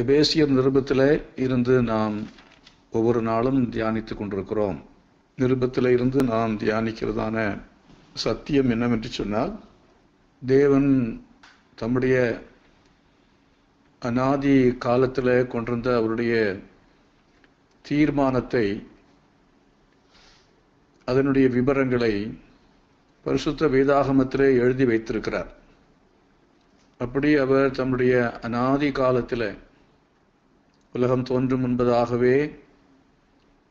எபேசியர் நிருபத்தில் இருந்து நாம் ஒவ்வொரு நாளும் தியானித்து கொண்டிருக்கிறோம். நிருபத்தில் இருந்து நாம் தியானிக்கிறதான சத்தியம் என்னவென்று சொன்னால் தேவன் தம்முடைய அனாதி காலத்தில் கொண்டிருந்த அவருடைய தீர்மானத்தை அதனுடைய விவரங்களை பரிசுத்த வேதாகமத்திலே எழுதி வைத்திருக்கிறார். அப்படி அவர் தம்முடைய அனாதி காலத்தில் உலகம் தோன்றும் என்பதாகவே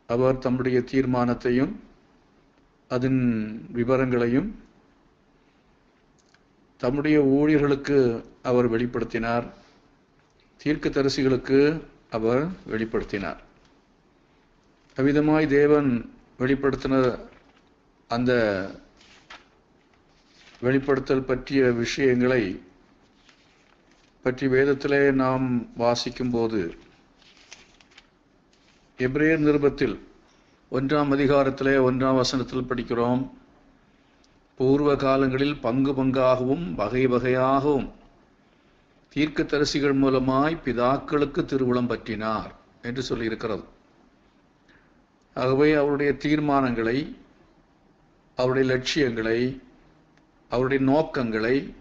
அவர் தம்முடைய தீர்மானத்தையும் அதன் விவரங்களையும் தம்முடைய ஊழியர்களுக்கு அவர் வெளிப்படுத்தினார். தீர்க்க தரிசிகளுக்கு அவர் வெளிப்படுத்தினார். அவ்விதமாய் தேவன் வெளிப்படுத்தின அந்த வெளிப்படுத்தல் பற்றிய விஷயங்களை பற்றி வேதத்திலே நாம் வாசிக்கும் எப்ரேர் எப்ரேயர் நிருபத்தில் ஒன்றாம் அதிகாரத்திலே ஒன்றாம் வசனத்தில் படிக்கிறோம். பூர்வ காலங்களில் பங்கு பங்காகவும் வகை வகையாகவும் தீர்க்க தரிசிகள் மூலமாய் பிதாக்களுக்கு திருவுளம் பற்றினார் என்று சொல்லியிருக்கிறது. ஆகவே அவருடைய தீர்மானங்களை அவருடைய லட்சியங்களை அவருடைய நோக்கங்களை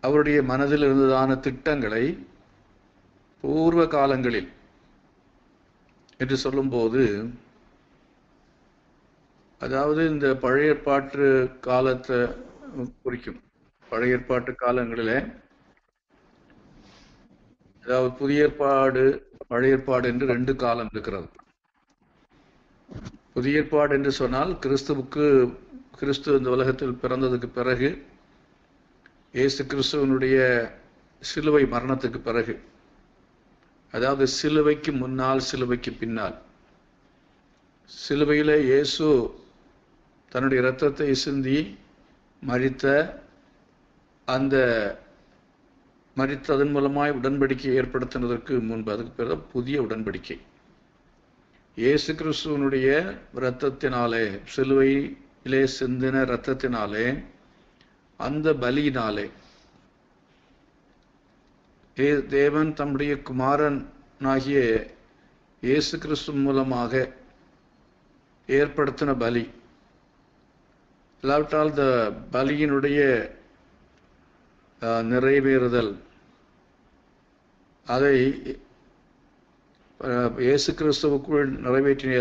அவருடைய மனதில் இருந்ததான திட்டங்களை பூர்வ காலங்களில் என்று சொல்லும்போது அதாவது இந்த பழைய ஏற்பாட்டு காலத்தை குறிக்கும். பழைய ஏற்பாட்டு காலங்களில் அதாவது புதிய ஏற்பாடு பழைய ஏற்பாடு என்று ரெண்டு காலம் இருக்கிறது. புதிய ஏற்பாடு என்று சொன்னால் கிறிஸ்துவுக்கு கிறிஸ்து இந்த உலகத்தில் பிறந்ததுக்கு பிறகு இயேசு கிறிஸ்துவனுடைய சிலுவை மரணத்துக்கு பிறகு அதாவது சிலுவைக்கு முன்னால் சிலுவைக்கு பின்னால். சிலுவையில் இயேசு தன்னுடைய இரத்தத்தை சிந்தி மறித்த அந்த மறித்ததன் மூலமாய் உடன்படிக்கையை ஏற்படுத்தினதற்கு முன்பு அதுக்கு பிறகு புதிய உடன்படிக்கை. இயேசு கிறிஸ்துவனுடைய இரத்தத்தினாலே சிலுவையிலே சிந்தின இரத்தத்தினாலே அந்த பலியினாலே ஏ தேவன் தம்முடைய குமாரனாகிய இயேசு கிறிஸ்து மூலமாக ஏற்படுத்தின பலி. இல்லாவிட்டால் த பலியினுடைய நிறைவேறுதல். அதை இயேசு கிறிஸ்துவுக்குள் நிறைவேற்றிய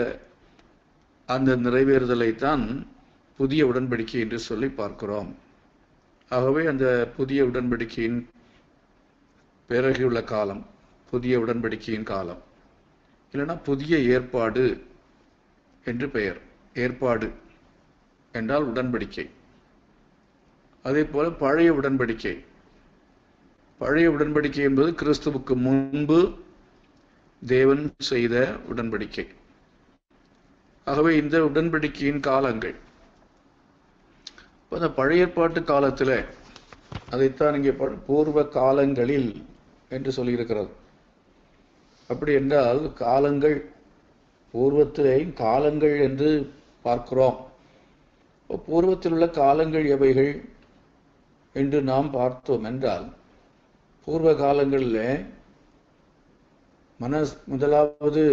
அந்த நிறைவேறுதலை தான் புதிய உடன்படிக்கை என்று சொல்லி பார்க்கிறோம். ஆகவே அந்த புதிய உடன்படிக்கையின் பிறகு உள்ள காலம் புதிய உடன்படிக்கையின் காலம். இல்லைன்னா புதிய ஏற்பாடு என்று பெயர். ஏற்பாடு என்றால் உடன்படிக்கை. அதே போல பழைய உடன்படிக்கை. பழைய உடன்படிக்கை என்பது கிறிஸ்துவுக்கு முன்பு தேவன் செய்த உடன்படிக்கை. ஆகவே இந்த உடன்படிக்கையின் காலங்கள். அந்த பழைய ஏற்பாட்டு காலத்தில் அதைத்தான் இங்கே பூர்வ காலங்களில் என்று சொல்லியிருக்கிறது அப்படி என்றால் காலங்கள் பூர்வத்திலேயும் காலங்கள் என்று பார்க்கிறோம். பூர்வத்தில் உள்ள காலங்கள் எவைகள் என்று நாம் பார்த்தோம் என்றால் பூர்வ காலங்களில் மன முதலாவது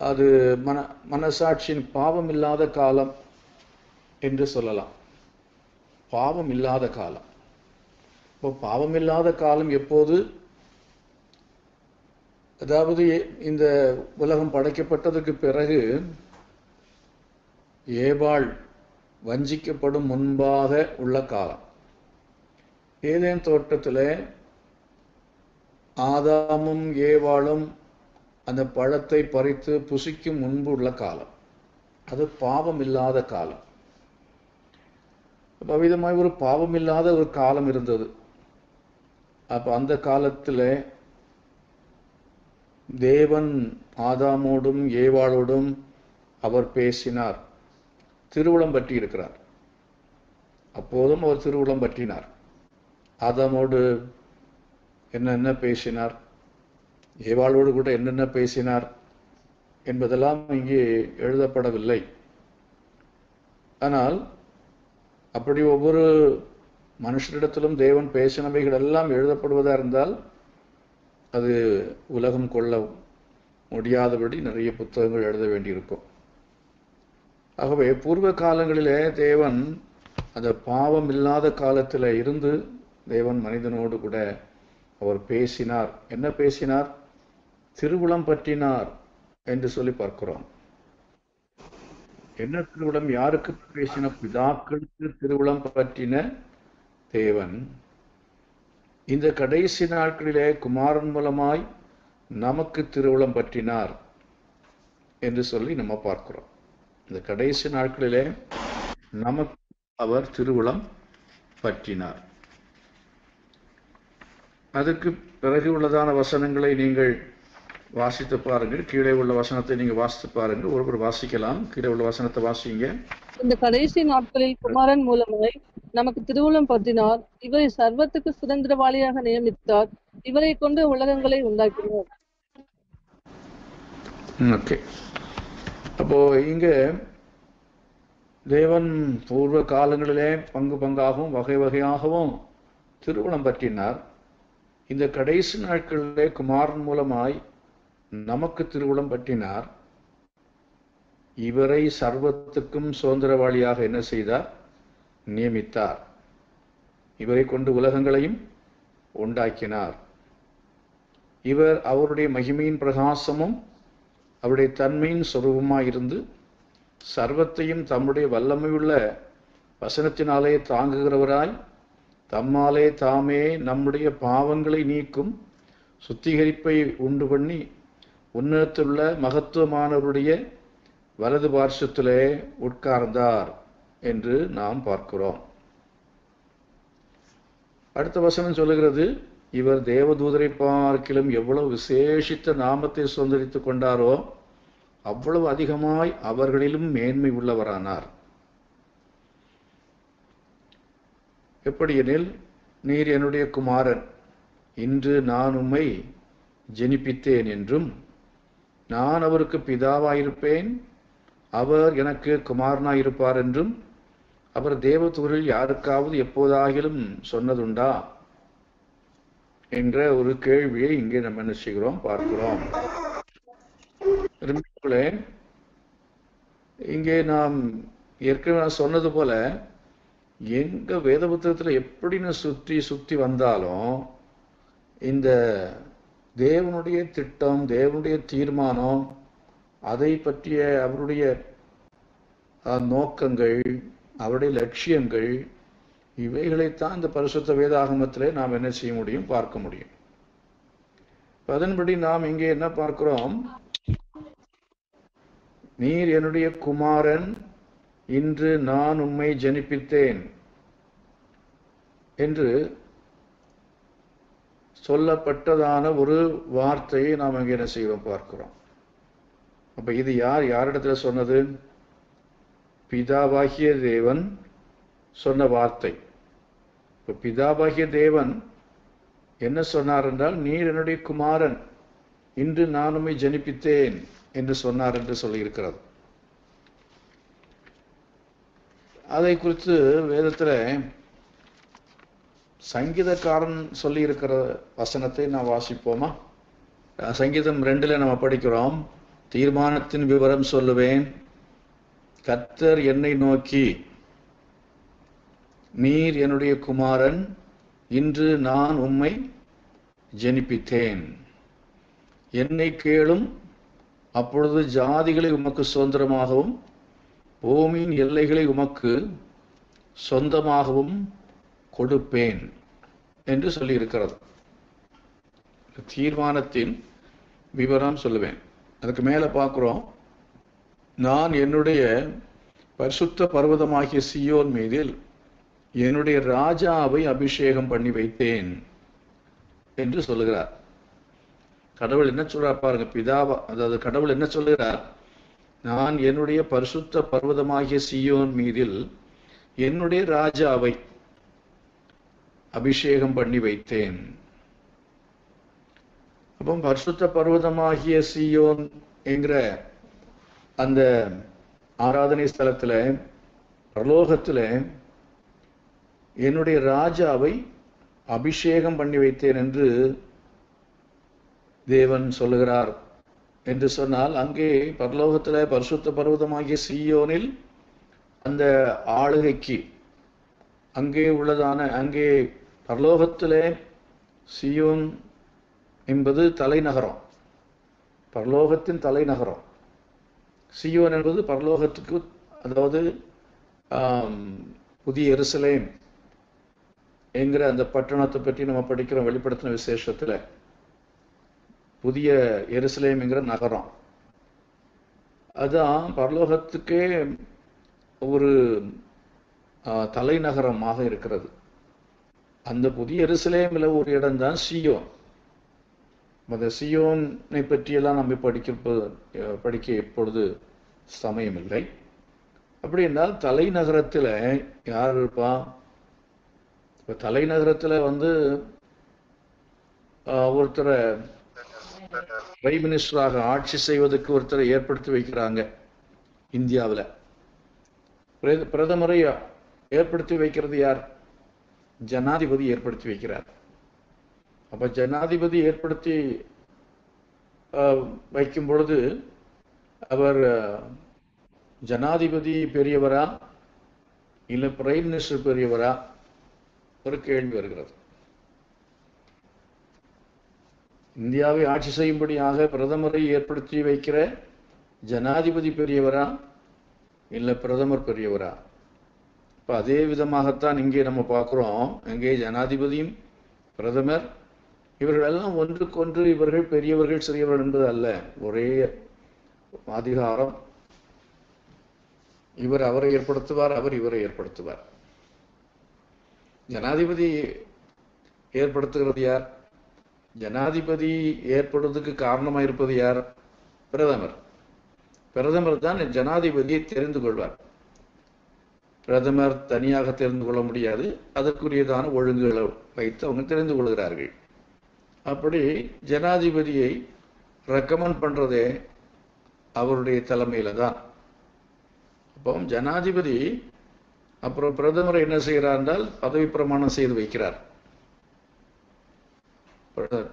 அது மன மனசாட்சியின் பாவம் இல்லாத காலம் என்று சொல்லலாம். பாவம் இல்லாத காலம். இப்போ பாவம் இல்லாத காலம் எப்போது? அதாவது இந்த உலகம் படைக்கப்பட்டதுக்கு பிறகு ஏபாள் வஞ்சிக்கப்படும் முன்பாக உள்ள காலம். ஏதேன் தோட்டத்தில் ஆதாமும் ஏவாளும் அந்த பழத்தை பறித்து புசிக்கும் முன்பு உள்ள காலம். அது பாவம் இல்லாத காலம். பவிதமாய் ஒரு பாவம் இல்லாத ஒரு காலம் இருந்தது. அப்போ அந்த காலத்தில் தேவன் ஆதாமோடும் ஏவாளோடும் அவர் பேசினார். திருவுளம் பற்றி இருக்கிறார். அப்போதும் அவர் திருவுளம் பற்றினார். ஆதாமோடு என்னென்ன பேசினார்? ஏவாளோடு கூட என்னென்ன பேசினார்? என்பதெல்லாம் இங்கே எழுதப்படவில்லை. ஆனால் அப்படி ஒவ்வொரு மனுஷரிடத்திலும் தேவன் பேசினவைகள் எல்லாம் எழுதப்படுவதா இருந்தால் அது உலகம் கொள்ள முடியாதபடி நிறைய புத்தகங்கள் எழுத வேண்டியிருக்கும். ஆகவே பூர்வ காலங்களிலே தேவன் அந்த பாவம் இல்லாத காலத்தில் இருந்து தேவன் மனிதனோடு கூட அவர் பேசினார். என்ன பேசினார்? திருவுளம் பற்றினார் என்று சொல்லி பார்க்கிறோம். என்ன திருவுளம்? யாருக்கு பேசின? பிதாக்களுக்கு திருவுளம் பற்றின தேவன் இந்த கடைசி நாட்களிலே குமாரன் மூலமாய் நமக்கு திருவுளம் பற்றினார் என்று சொல்லி நம்ம பார்க்கிறோம். இந்த கடைசி நாட்களிலே நமக்கு அவர் திருவுளம் பற்றினார். அதுக்கு பிறகு உள்ளதான வசனங்களை நீங்கள் வாசித்து பாருங்கள். கீழே உள்ள வசனத்தை நீங்க வாசித்து பாருங்கள். ஒருவர் வாசிக்கலாம். கீழே உள்ள வசனத்தை வாசிங்க இந்த கடைசி நாட்களில் குமாரன் மூலமாய் நமக்கு திருவுளம் பற்றினார் இவரை சர்வத்துக்கு சுதந்திரவாளியாக நியமித்தார். இவரை கொண்டு உலகங்களை உண்டாக்கினார் ஓகே. அப்போ இங்க தேவன் பூர்வ காலங்களிலே பங்கு பங்காகவும் வகை வகையாகவும் திருவுளம் பற்றினார். இந்த கடைசி நாட்களிலே குமாரன் மூலமாய் நமக்கு திருவுளம் பற்றினார். இவரை சர்வத்துக்கும் சுதந்திரவாளியாக என்ன செய்தார்? நியமித்தார். இவரை கொண்டு உலகங்களையும் உண்டாக்கினார். இவர் அவருடைய மகிமையின் பிரகாசமும் அவருடைய தன்மையின் சொரூபமாயிருந்து சர்வத்தையும் தம்முடைய வல்லமையுள்ள வசனத்தினாலே தாங்குகிறவராய் தம்மாலே தாமே நம்முடைய பாவங்களை நீக்கும் சுத்திகரிப்பை உண்டு பண்ணி உன்னதத்துள்ள மகத்துவமானவருடைய வலது பார்சத்திலே உட்கார்ந்தார். என்று நாம் பார்க்கிறோம். அடுத்த வசனம் சொல்லுகிறது இவர் தேவதூதரை பார்க்கிலும் எவ்வளவு விசேஷித்த நாமத்தை சுதந்திரித்து கொண்டாரோ அவ்வளவு அதிகமாய் அவர்களிலும் மேன்மை உள்ளவரானார். எப்படியெனில் நீர் என்னுடைய குமாரன் இன்று நான் உம்மை ஜெனிப்பித்தேன் என்றும் நான் அவருக்கு பிதாவாயிருப்பேன் அவர் எனக்கு குமாரனாயிருப்பார் என்றும் அப்புறம் தேவதூரில் யாருக்காவது எப்போதாகிலும் சொன்னதுண்டா? என்ற ஒரு கேள்வியை இங்கே நம்ம என்ன செய்கிறோம்? பார்க்கிறோம். இங்கே நாம் ஏற்கனவே நான் சொன்னது போல எங்க வேத புத்தகத்துல எப்படின்னு சுற்றி சுற்றி வந்தாலும் இந்த தேவனுடைய திட்டம் தேவனுடைய தீர்மானம் அதை பற்றிய அவருடைய அஹ், நோக்கங்கள் அவருடைய லட்சியங்கள் இவைகளைத்தான் இந்த பரிசுத்த வேதாகமத்திலே நாம் என்ன செய்ய முடியும்? பார்க்க முடியும். அதன்படி நாம் இங்கே என்ன பார்க்கிறோம்? நீர் என்னுடைய குமாரன் இன்று நான் உம்மை ஜனிப்பித்தேன் என்று சொல்லப்பட்டதான ஒரு வார்த்தையை நாம் அங்கே என்ன செய்கிறோம் பார்க்கிறோம். அப்ப இது யார்? யாரிடத்துல சொன்னது? பிதாவாகிய தேவன் சொன்ன வார்த்தை. இப்போ பிதாவாகிய தேவன் என்ன சொன்னார் என்றால் நீர் என்னுடைய குமாரன் இன்று நான் ஜனிப்பித்தேன் என்று சொன்னார் என்று சொல்லியிருக்கிறது. அதை குறித்து வேதத்தில் சங்கீதக்காரன் சொல்லியிருக்கிற வசனத்தை நான் வாசிப்போமா? சங்கீதம் ரெண்டில் நம்ம படிக்கிறோம் தீர்மானத்தின் விவரம் சொல்லுவேன் கர்த்தர் என்னை நோக்கி நீர் என்னுடைய குமாரன் இன்று நான் உம்மை ஜெனிப்பித்தேன். என்னை கேளும் அப்பொழுது ஜாதிகளை உமக்கு சுதந்திரமாகவும் பூமியின் எல்லைகளை உமக்கு சொந்தமாகவும் கொடுப்பேன் என்று சொல்லியிருக்கிறது. தீர்மானத்தின் விவரம் சொல்லுவேன். அதுக்கு மேலே பார்க்குறோம். நான் என்னுடைய பரிசுத்த பர்வதமாகிய சியோன் மீதில் என்னுடைய ராஜாவை அபிஷேகம் பண்ணி வைத்தேன் என்று சொல்லுகிறார். கடவுள் என்ன சொல்றார் பாருங்க பிதாவா அதாவது கடவுள் என்ன சொல்லுகிறார்? நான் என்னுடைய பரிசுத்த பர்வதமாகிய சியோன் மீதில் என்னுடைய ராஜாவை அபிஷேகம் பண்ணி வைத்தேன். அப்போ பரிசுத்த பர்வதமாகிய சியோன் என்கிற அந்த ஆராதனை ஸ்தலத்தில் பிரலோகத்தில் என்னுடைய ராஜாவை அபிஷேகம் பண்ணி வைத்தேன் என்று தேவன் சொல்லுகிறார் என்று சொன்னால் அங்கே பரலோகத்தில் பரிசுத்த பர்வதமாகிய சியோனில் அந்த ஆளுகைக்கு அங்கே உள்ளதான அங்கே பரலோகத்தில் சியோன் என்பது தலைநகரம். பரலோகத்தின் தலைநகரம். சியோன் என்பது பரலோகத்துக்கு அதாவது புதிய எருசலேம் என்கிற அந்த பட்டணத்தை பற்றி நம்ம படிக்கிறோம் வெளிப்படுத்தின விசேஷத்தில் புதிய எருசலேம் என்கிற நகரம். அதுதான் பரலோகத்துக்கே ஒரு தலைநகரமாக இருக்கிறது. அந்த புதிய எருசலேமில் ஒரு இடம்தான் சியோன். அந்த சியோனை பற்றியெல்லாம் நம்ம படிக்க படிக்க இப்பொழுது சமயம் இல்லை அப்படி என்றால் தலைநகரத்தில் யார் இருப்பா? இப்போ தலைநகரத்தில் வந்து ஆஹ், ஒருத்தரை பிரைம் மினிஸ்டராக ஆட்சி செய்வதற்கு ஒருத்தரை ஏற்படுத்தி வைக்கிறாங்க இந்தியாவில். பிரதமரை ஏற்படுத்தி வைக்கிறது யார்? ஜனாதிபதி ஏற்படுத்தி வைக்கிறார். அப்போ ஜனாதிபதி ஏற்படுத்தி ஆஹ், வைக்கும் பொழுது அவர் ஜனாதிபதி பெரியவரா இல்லை பிரைம் மினிஸ்டர் பெரியவரா ஒரு கேள்வி வருகிறது. இந்தியாவை ஆட்சி செய்யும்படியாக பிரதமரை ஏற்படுத்தி வைக்கிற ஜனாதிபதி பெரியவரா இல்லை பிரதமர் பெரியவரா? இப்போ அதே விதமாகத்தான் இங்கே நம்ம பார்க்குறோம். இங்கே ஜனாதிபதியும் பிரதமர் இவர்களெல்லாம் ஒன்றுக்கொன்று இவர்கள் பெரியவர்கள் சிறியவர்கள் என்பது அல்ல. ஒரே அதிகாரம். இவர் அவரை ஏற்படுத்துவார் அவர் இவரை ஏற்படுத்துவார். ஜனாதிபதி ஏற்படுத்துகிறது யார்? ஜனாதிபதி ஏற்படுவதற்கு காரணமாக இருப்பது யார்? பிரதமர். பிரதமர் தான் ஜனாதிபதியை தெரிந்து கொள்வார். பிரதமர் தனியாக தெரிந்து கொள்ள முடியாது. அதற்குரியதான ஒழுங்குகளை வைத்து அவங்க தெரிந்து கொள்கிறார்கள். அப்படி ஜனாதிபதியை ரெக்கமெண்ட் பண்றதே அவருடைய தலைமையில் தான் அப்போ ஜனாதிபதி அப்புறம் பிரதமர் என்ன செய்கிறார் என்றால் பதவி பிரமாணம் செய்து வைக்கிறார்.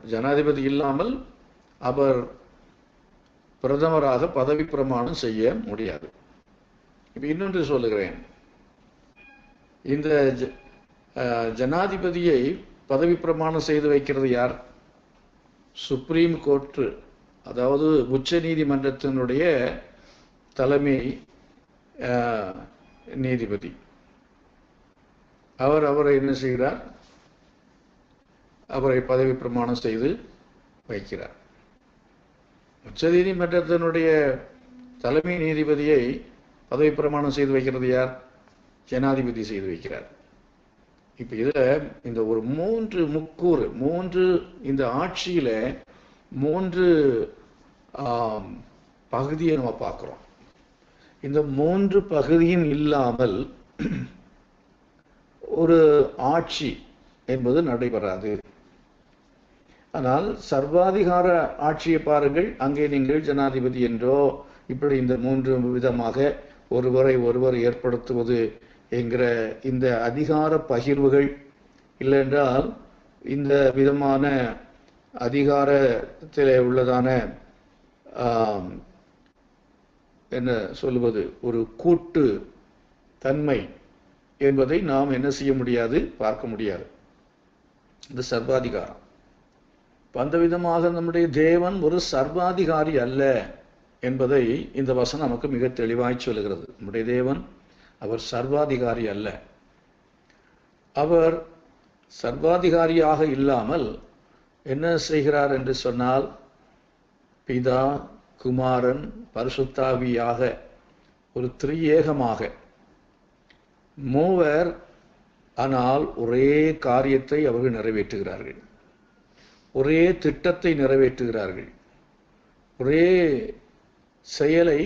ஜனாதிபதி இல்லாமல் அவர் பிரதமராக பதவி பிரமாணம் செய்ய முடியாது. இப்போ இன்னொன்று சொல்லுகிறேன். இந்த ஜ- ஜனாதிபதியை பதவி பிரமாணம் செய்து வைக்கிறது யார்? சுப்ரீம் கோர்ட்டு அதாவது உச்ச நீதிமன்றத்தினுடைய தலைமை நீதிபதி. அவர் அவரை என்ன செய்கிறார்? அவரை பதவி பிரமாணம் செய்து வைக்கிறார். உச்ச நீதிமன்றத்தினுடைய தலைமை நீதிபதியை பதவி பிரமாணம் செய்து வைக்கிறது யார்? ஜனாதிபதி செய்து வைக்கிறார். இப்ப இதுல இந்த ஒரு மூன்று முக்கூறு மூன்று இந்த ஆட்சியில மூன்று பகுதியை நம்ம பார்க்குறோம். இந்த மூன்று பகுதியும் இல்லாமல் ஒரு ஆட்சி என்பது நடைபெறாது. ஆனால் சர்வாதிகார ஆட்சியை பாருங்கள். அங்கே நீங்கள் ஜனாதிபதி என்றோ இப்படி இந்த மூன்று விதமாக ஒருவரை ஒருவர் ஏற்படுத்துவது என்கிற இந்த அதிகார பகிர்வுகள் இல்லை என்றால் இந்த விதமான அதிகாரத்தில் உள்ளதான என்ன சொல்லுவது ஒரு கூட்டு தன்மை என்பதை நாம் என்ன செய்ய முடியாது? பார்க்க முடியாது. இது சர்வாதிகாரம். அந்த விதமாக நம்முடைய தேவன் ஒரு சர்வாதிகாரி அல்ல என்பதை இந்த வசனம் நமக்கு மிக தெளிவாய் சொல்கிறது நம்முடைய தேவன் அவர் சர்வாதிகாரி அல்ல. அவர் சர்வாதிகாரியாக இல்லாமல் என்ன செய்கிறார் என்று சொன்னால் பிதா குமாரன் பரிசுத்தாவியாக ஒரு திரியேகமாக மூவர் ஆனால் ஒரே காரியத்தை அவர்கள் நிறைவேற்றுகிறார்கள். ஒரே திட்டத்தை நிறைவேற்றுகிறார்கள். ஒரே செயலை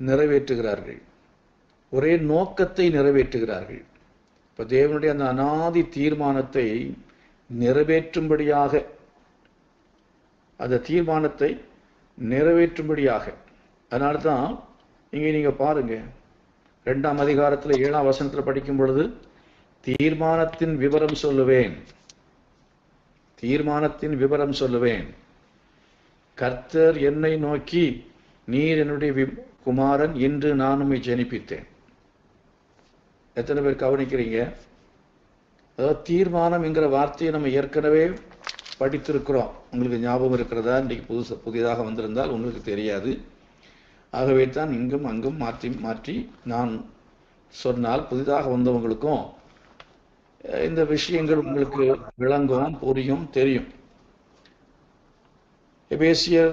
நிறைவேற்றுகிறார்கள். ஒரே நோக்கத்தை நிறைவேற்றுகிறார்கள். இப்போ தேவனுடைய அந்த அனாதி தீர்மானத்தை நிறைவேற்றும்படியாக அந்த தீர்மானத்தை நிறைவேற்றும்படியாக. அதனால தான் இங்கே நீங்கள் பாருங்க ரெண்டாம் அதிகாரத்தில் ஏழாம் வசனத்தில் படிக்கும் பொழுது தீர்மானத்தின் விவரம் சொல்லுவேன். தீர்மானத்தின் விவரம் சொல்லுவேன். கர்த்தர் என்னை நோக்கி நீர் என்னுடைய குமாரன் இன்று நான் உம்மை ஜெனிப்பித்தேன். எத்தனை பேர் கவனிக்கிறீங்க? அதாவது தீர்மானம்ங்கிற வார்த்தையை நம்ம ஏற்கனவே படித்திருக்கிறோம். உங்களுக்கு ஞாபகம் இருக்கிறதா? இன்றைக்கு புதுசு புதிதாக வந்திருந்தால் உங்களுக்கு தெரியாது. ஆகவே தான் இங்கும் அங்கும் மாற்றி மாற்றி நான் சொன்னால் புதிதாக வந்தவங்களுக்கும் அஹ், இந்த விஷயங்கள் உங்களுக்கு விளங்கும் புரியும் தெரியும். எபேசியர்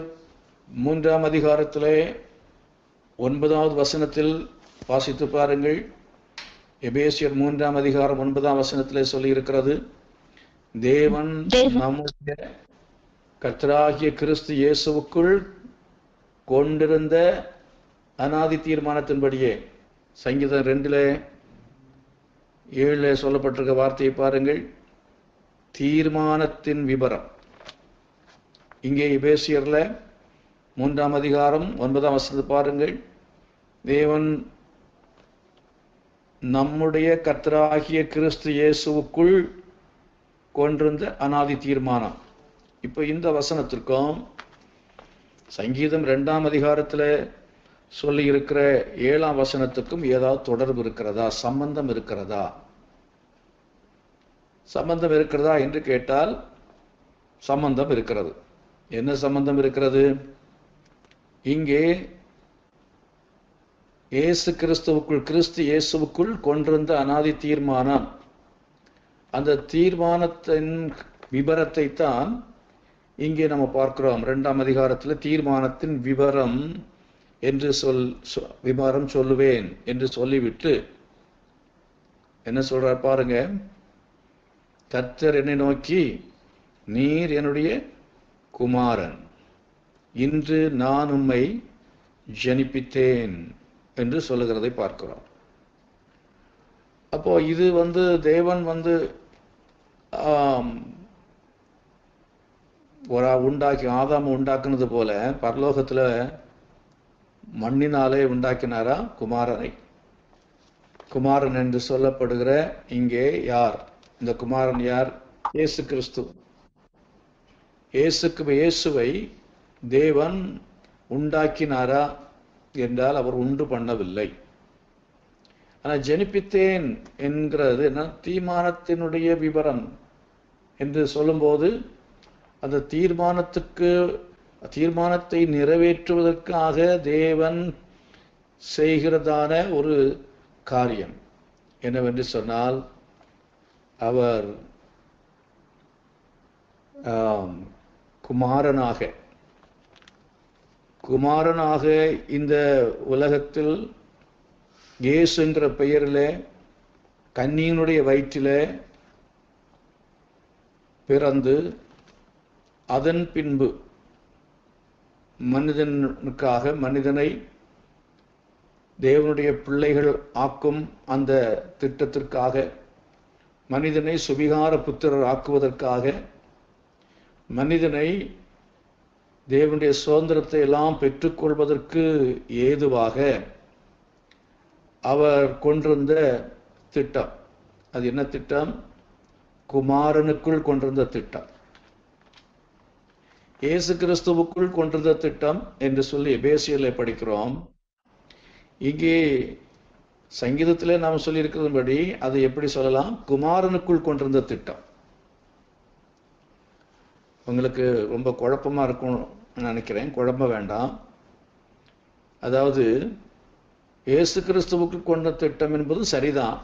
மூன்றாம் அதிகாரத்திலே ஒன்பதாவது வசனத்தில் வாசித்து பாருங்கள். எபேசியர் மூன்றாம் அதிகாரம் ஒன்பதாம் வசனத்திலே சொல்லி இருக்கிறது தேவன் நம்முடைய கர்த்தராகிய கிறிஸ்து இயேசுவுக்குள் கொண்டிருந்த அனாதி தீர்மானத்தின்படியே. சங்கீதம் ரெண்டுல ஏழுல சொல்லப்பட்டிருக்க வார்த்தையை பாருங்கள். தீர்மானத்தின் விபரம். இங்கே எபேசியர்ல மூன்றாம் அதிகாரம் ஒன்பதாம் வசனத்தை பாருங்கள். தேவன் நம்முடைய கர்த்தராகிய கிறிஸ்து இயேசுவுக்குள் கொண்டிருந்த அனாதி தீர்மானம். இப்போ இந்த வசனத்திற்கும் சங்கீதம் ரெண்டாம் அதிகாரத்தில் சொல்லி இருக்கிற ஏழாம் வசனத்துக்கும் ஏதாவது தொடர்பு இருக்கிறதா? சம்பந்தம் இருக்கிறதா? சம்பந்தம் இருக்கிறதா என்று கேட்டால் சம்பந்தம் இருக்கிறது. என்ன சம்பந்தம் இருக்கிறது? இங்கே இயேசு கிறிஸ்துவுக்குள் கிறிஸ்து இயேசுவுக்குள் கொண்டிருந்த அனாதி தீர்மானம். அந்த தீர்மானத்தின் விபரத்தை தான் இங்கே நம்ம பார்க்கிறோம். ரெண்டாம் அதிகாரத்தில் தீர்மானத்தின் விபரம் என்று சொல் சொ- சொல்லுவேன் என்று சொல்லிவிட்டு என்ன சொல்றார் பாருங்க. கர்த்தர் என்னை நோக்கி நீர் என்னுடைய குமாரன். இன்று நான் உம்மை ஜனிப்பித்தேன். என்று சொல்லுகிறதை பார்க்கிறோம். அப்போ இது வந்து தேவன் வந்து ஒரு உண்டாக்கி ஆதாம உண்டாக்குனது போல பரலோகத்தில் மண்ணினாலே உண்டாக்கினாரா? குமாரனை. குமாரன் என்று சொல்லப்படுகிற இங்கே யார்? இந்த குமாரன் யார்? இயேசு கிறிஸ்து. இயேசுக்கு இயேசுவை தேவன் உண்டாக்கினாரா? என்றால் அவர் உண்டு பண்ணவில்லை. ஆனால் ஜெனிப்பித்தேன் என்கிறது என்ன தீர்மானத்தினுடைய விவரம் என்று சொல்லும்போது அந்த தீர்மானத்துக்கு தீர்மானத்தை நிறைவேற்றுவதற்காக தேவன் செய்கிறதான ஒரு காரியம் என்னவென்று சொன்னால் அவர் குமாரனாக குமாரனாக இந்த உலகத்தில் இயேசுங்கிற பெயரில் கன்னியினுடைய வயிற்றில் பிறந்து அதன் பின்பு மனிதனுக்காக மனிதனை தேவனுடைய பிள்ளைகள் ஆக்கும் அந்த திட்டத்திற்காக மனிதனை சுவிகார புத்திரர் ஆக்குவதற்காக மனிதனை தேவனுடைய சுதந்திரத்தை எல்லாம் பெற்றுக்கொள்வதற்கு ஏதுவாக அவர் கொண்டிருந்த திட்டம். அது என்ன திட்டம்? குமாரனுக்குள் கொண்டிருந்த திட்டம். இயேசு கிறிஸ்துவுக்குள் கொண்டிருந்த திட்டம் என்று சொல்லி பேசியலை படிக்கிறோம். இங்கே சங்கீதத்திலே நாம் சொல்லியிருக்கிறபடி அதை எப்படி சொல்லலாம்? குமாரனுக்குள் கொண்டிருந்த திட்டம். உங்களுக்கு ரொம்ப குழப்பமா இருக்கும் நினைக்கிறேன். குழம்ப வேண்டாம். அதாவது இயேசு கிறிஸ்துவுக்குள் கொண்ட திட்டம் என்பது சரிதான்.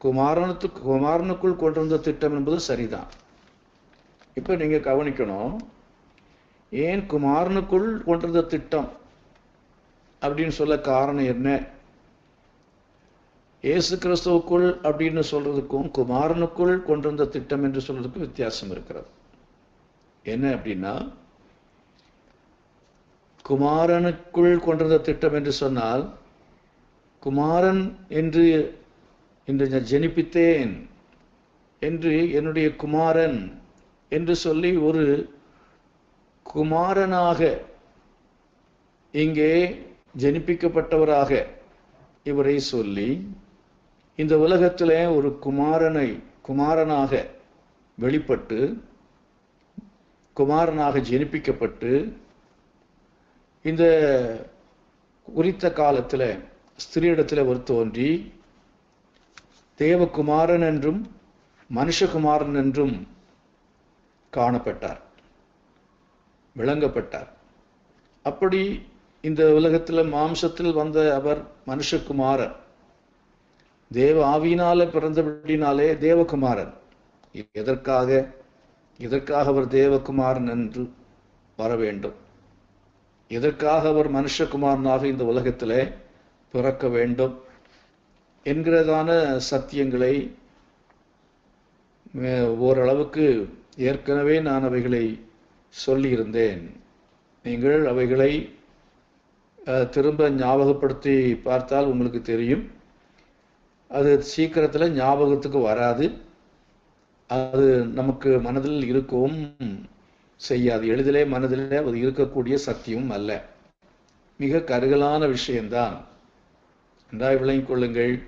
குமாரனுக்கு குமாரனுக்குள் கொண்டிருந்த திட்டம் என்பது சரிதான். இப்போ நீங்கள் கவனிக்கணும். ஏன் குமாரனுக்குள் கொண்டிருந்த திட்டம் அப்படின்னு சொல்ல காரணம் என்ன? இயேசு கிறிஸ்துவுக்குள் அப்படின்னு சொல்றதுக்கும் குமாரனுக்குள் கொண்டிருந்த திட்டம் என்று சொல்றதுக்கும் வித்தியாசம் இருக்கிறது. என்ன அப்படின்னா குமாரனுக்குள் கொண்டிருந்த திட்டம் என்று சொன்னால் குமாரன் என்று இன்று நான் ஜெனிப்பித்தேன் என்று என்னுடைய குமாரன் என்று சொல்லி ஒரு குமாரனாக இங்கே ஜெனிப்பிக்கப்பட்டவராக இவரை சொல்லி இந்த உலகத்திலே ஒரு குமாரனை குமாரனாக வெளிப்பட்டு குமாரனாக ஜெனிப்பிக்கப்பட்டு இந்த குறித்த காலத்தில் ஸ்திரீயிடத்தில் ஒரு தோன்றி தேவகுமாரன் என்றும் மனுஷகுமாரன் என்றும் காணப்பட்டார் விளங்கப்பட்டார். அப்படி இந்த உலகத்தில் மாம்சத்தில் வந்த அவர் மனுஷகுமாரன் தேவ ஆவியினால பிறந்தபடினாலே தேவகுமாரன் எதற்காக? இதற்காக அவர் தேவகுமாரன் என்று வர வேண்டும்? எதற்காக அவர் மனுஷகுமாரனாக இந்த உலகத்திலே பிறக்க வேண்டும் என்கிறதான சத்தியங்களை ஓரளவுக்கு ஏற்கனவே நான் அவைகளை சொல்லியிருந்தேன். நீங்கள் அவைகளை திரும்ப ஞாபகப்படுத்தி பார்த்தால் உங்களுக்கு தெரியும். அது சீக்கிரத்தில் ஞாபகத்துக்கு வராது. அது நமக்கு மனதில் இருக்கவும் செய்யாது. எளிதிலே மனதிலே அது இருக்கக்கூடிய சத்தியமும் அல்ல. மிக கருகலான விஷயம்தான். நன்றாய் விளங்கிக் கொள்ளுங்கள்.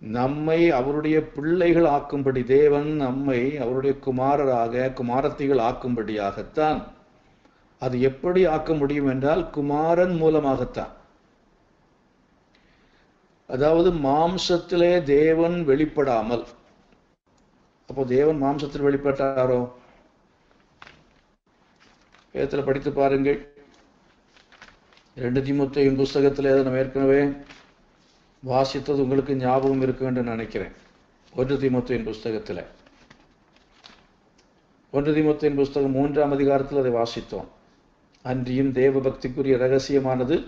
நம்மை அவருடைய பிள்ளைகள் ஆக்கும்படி தேவன் நம்மை அவருடைய குமாரராக குமாரத்திகள் ஆக்கும்படியாகத்தான். அது எப்படி ஆக்க முடியும் என்றால் குமாரன் மூலமாகத்தான். அதாவது மாம்சத்திலே தேவன் வெளிப்படாமல் அப்போ தேவன் மாம்சத்தில் வெளிப்பட்டாரோ? வேதத்தில் படித்து பாருங்கள். ரெண்டு திமுத்தையும் புஸ்தகத்தில் நம்ம ஏற்கனவே வாசித்தது உங்களுக்கு ஞாபகம் இருக்குன்னு நினைக்கிறேன். ஒன்று திமுத்தையின் புஸ்தகத்தில். ஒன்று திமுத்தையின் புஸ்தகம் மூன்றாம் அதிகாரத்தில் அதை வாசித்தோம். அன்றியும் தேவ பக்திக்குரிய ரகசியமானது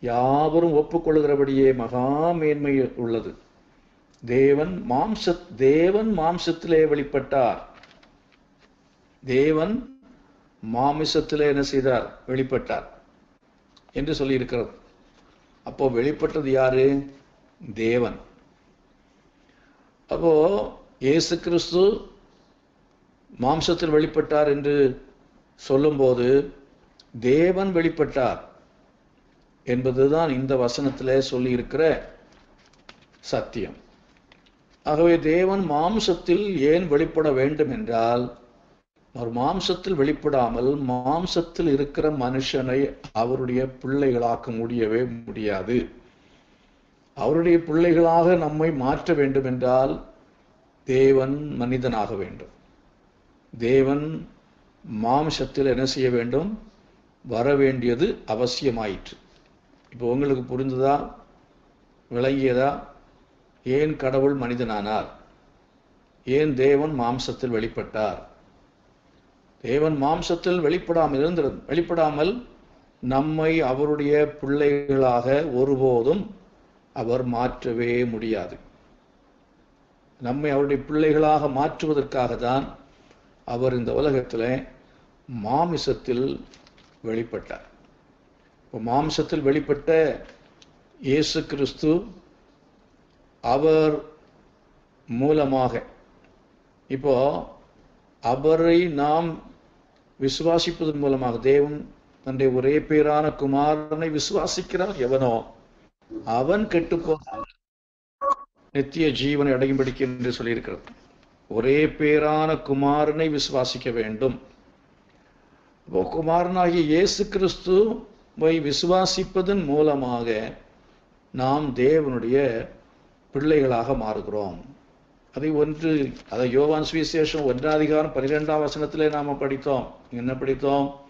யாவரும் ஒப்புக்கொள்கிறபடியே மகா மேன்மை உள்ளது. தேவன் மாம்ச தேவன் மாம்சத்திலே வெளிப்பட்டார். தேவன் மாமிசத்திலே என்ன செய்தார்? வெளிப்பட்டார் என்று சொல்லி இருக்கிறது அப்போ வெளிப்பட்டது யாரு? தேவன். அப்போ இயேசு கிறிஸ்து மாம்சத்தில் வெளிப்பட்டார் என்று சொல்லும்போது தேவன் வெளிப்பட்டார் என்பதுதான் இந்த வசனத்திலே சொல்லியிருக்கிற சத்தியம். ஆகவே தேவன் மாம்சத்தில் ஏன் வெளிப்பட வேண்டும் என்றால் அவர் மாம்சத்தில் வெளிப்படாமல் மாம்சத்தில் இருக்கிற மனுஷனை அவருடைய பிள்ளைகளாக்க முடியவே முடியாது. அவருடைய பிள்ளைகளாக நம்மை மாற்ற வேண்டும் என்றால் தேவன் மனிதனாக வேண்டும். தேவன் மாம்சத்தில் என்ன செய்ய வேண்டும்? வர வேண்டியது அவசியமாயிற்று. இப்போ உங்களுக்கு புரிந்ததா? விளங்கியதா? ஏன் கடவுள் மனிதனானார்? ஏன் தேவன் மாம்சத்தில் வெளிப்பட்டார்? தேவன் மாம்சத்தில் வெளிப்படாமல் இருந்திரு வெளிப்படாமல் நம்மை அவருடைய பிள்ளைகளாக ஒருபோதும் அவர் மாற்றவே முடியாது. நம்மை அவருடைய பிள்ளைகளாக மாற்றுவதற்காக தான் அவர் இந்த உலகத்தில் மாமிசத்தில் வெளிப்பட்டார். இப்போ மாம்சத்தில் வெளிப்பட்ட இயேசு கிறிஸ்து அவர் மூலமாக. இப்போ அவரை நாம் விசுவாசிப்பதன் மூலமாக தேவன் தன்னுடைய ஒரே பேரான குமாரனை விசுவாசிக்கிறார் எவனோ. அவன் கெட்டு நித்திய ஜீவனை அடையும்படிக்கு என்று சொல்லியிருக்கிறது ஒரே பேரான குமாரனை விசுவாசிக்க வேண்டும். இப்போ குமாரனாகிய இயேசு கிறிஸ்துவை விசுவாசிப்பதன் மூலமாக நாம் தேவனுடைய பிள்ளைகளாக மாறுகிறோம். அதை ஒன்று அதை யோவான் சுவிசேஷம் ஒன்றாதிகாரம் பனிரெண்டாம் வசனத்திலே நாம் படித்தோம். என்ன படித்தோம்?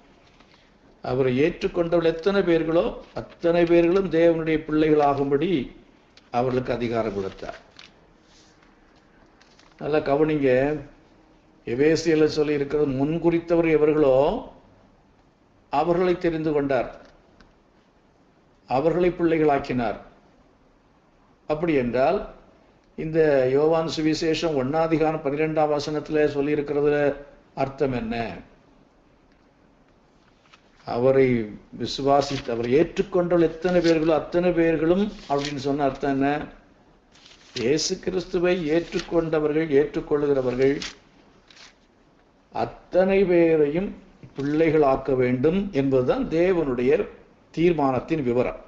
அவரை ஏற்றுக்கொண்டவர்கள் எத்தனை பேர்களோ அத்தனை பேர்களும் தேவனுடைய பிள்ளைகளாகும்படி அவர்களுக்கு அதிகாரம் கொடுத்தார். நல்லா கவனிங்க. எவேசியில் சொல்லி இருக்கிறது முன்குறித்தவர் எவர்களோ அவர்களை தெரிந்து கொண்டார். அவர்களை பிள்ளைகளாக்கினார். அப்படி என்றால் இந்த யோவான் சுவிசேஷம் ஒன்னாதிகாரம் பன்னிரெண்டாம் வசனத்தில் சொல்லியிருக்கிறதுல அர்த்தம் என்ன? அவரை விசுவாசித்து அவர் ஏற்றுக்கொண்டவள் எத்தனை பேர்களோ அத்தனை பேர்களும் அப்படின்னு சொன்ன அர்த்தம் என்ன? இயேசு கிறிஸ்துவை ஏற்றுக்கொண்டவர்கள் ஏற்றுக்கொள்ளுகிறவர்கள் அத்தனை பேரையும் பிள்ளைகளாக்க வேண்டும் என்பதுதான் தேவனுடைய தீர்மானத்தின் விவரம்.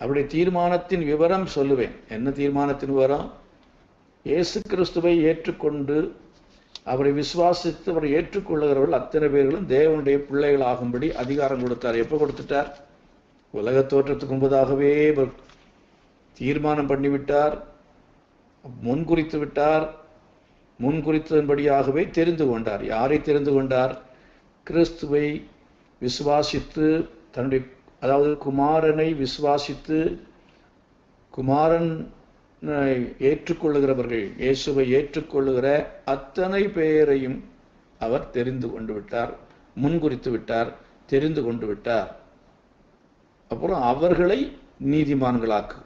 அவருடைய தீர்மானத்தின் விவரம் சொல்லுவேன். என்ன தீர்மானத்தின் விவரம்? இயேசு கிறிஸ்துவை ஏற்றுக்கொண்டு அவரை விசுவாசித்து அவரை ஏற்றுக்கொள்ளுகிறவர்கள் அத்தனை பேர்களும் தேவனுடைய பிள்ளைகள் ஆகும்படி அதிகாரம் கொடுத்தார். எப்போ கொடுத்துட்டார்? உலக தோற்றத்துக்கு முன்பதாகவே தீர்மானம் பண்ணிவிட்டார் முன்குறித்து விட்டார் முன்குறித்ததன்படியாகவே தெரிந்து கொண்டார். யாரை தெரிந்து கொண்டார்? கிறிஸ்துவை விசுவாசித்து தன்னுடைய அதாவது குமாரனை விசுவாசித்து குமாரன் ஏற்றுக்கொள்ளுகிறவர்கள் இயேசுவை ஏற்றுக்கொள்ளுகிற அத்தனை பேரையும் அவர் தெரிந்து கொண்டு விட்டார் முன்குறித்து விட்டார் தெரிந்து கொண்டு விட்டார். அப்புறம் அவர்களை நீதிமான்களாக்கு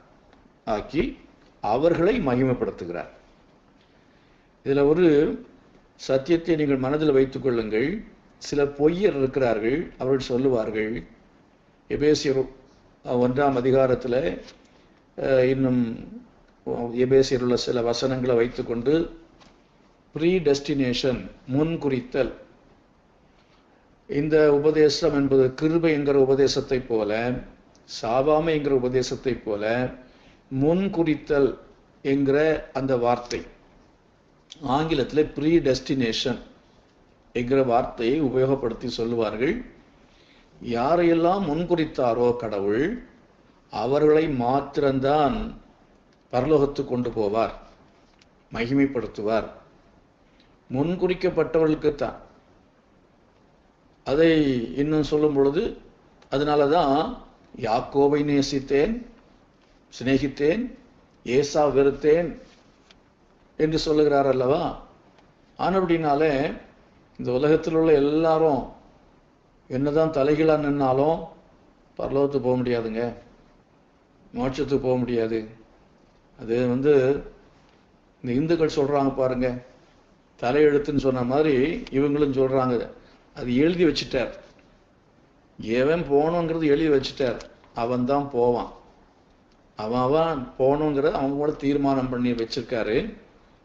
ஆக்கி அவர்களை மகிமைப்படுத்துகிறார். இதில் ஒரு சத்தியத்தை நீங்கள் மனதில் வைத்துக் கொள்ளுங்கள். சில பொய்யர் இருக்கிறார்கள் அவர்கள் சொல்லுவார்கள் எபேசியர் ஒன்றாம் அதிகாரத்தில் இன்னும் எபேசியர் உள்ள சில வசனங்களை வைத்துக்கொண்டு ப்ரீ டெஸ்டினேஷன் முன் குறித்தல் இந்த உபதேசம் என்பது கிருபை என்கிற உபதேசத்தை போல சாவாமை என்கிற உபதேசத்தை போல முன் குறித்தல் என்கிற அந்த வார்த்தை. ஆங்கிலத்தில் ப்ரீ டெஸ்டினேஷன் என்கிற வார்த்தையை உபயோகப்படுத்தி சொல்லுவார்கள். யாரையெல்லாம் முன்குறித்தாரோ கடவுள் அவர்களை மாத்திரம்தான் பரலோகத்து கொண்டு போவார் மகிமைப்படுத்துவார். முன்குறிக்கப்பட்டவர்களுக்குத்தான். அதை இன்னும் சொல்லும் பொழுது அதனால தான் யாக்கோவை நேசித்தேன் சிநேகித்தேன் ஏசா வெறுத்தேன் என்று சொல்லுகிறார் அல்லவா? ஆனபடினாலே இந்த உலகத்தில் உள்ள எல்லாரும் என்னதான் தலைகீழாக நின்னாலும் பரலோகத்துக்கு போக முடியாதுங்க. மோட்சத்துக்கு போக முடியாது. அது வந்து இந்த இந்துக்கள் சொல்கிறாங்க பாருங்க. தலையெழுத்துன்னு சொன்ன மாதிரி இவங்களும் சொல்கிறாங்க அது எழுதி வச்சுட்டார். எவன் போகணுங்கிறது எழுதி வச்சுட்டார். அவன் தான் போவான். அவன் அவன் போகணுங்கிறத அவங்க கூட தீர்மானம் பண்ணி வச்சிருக்காரு.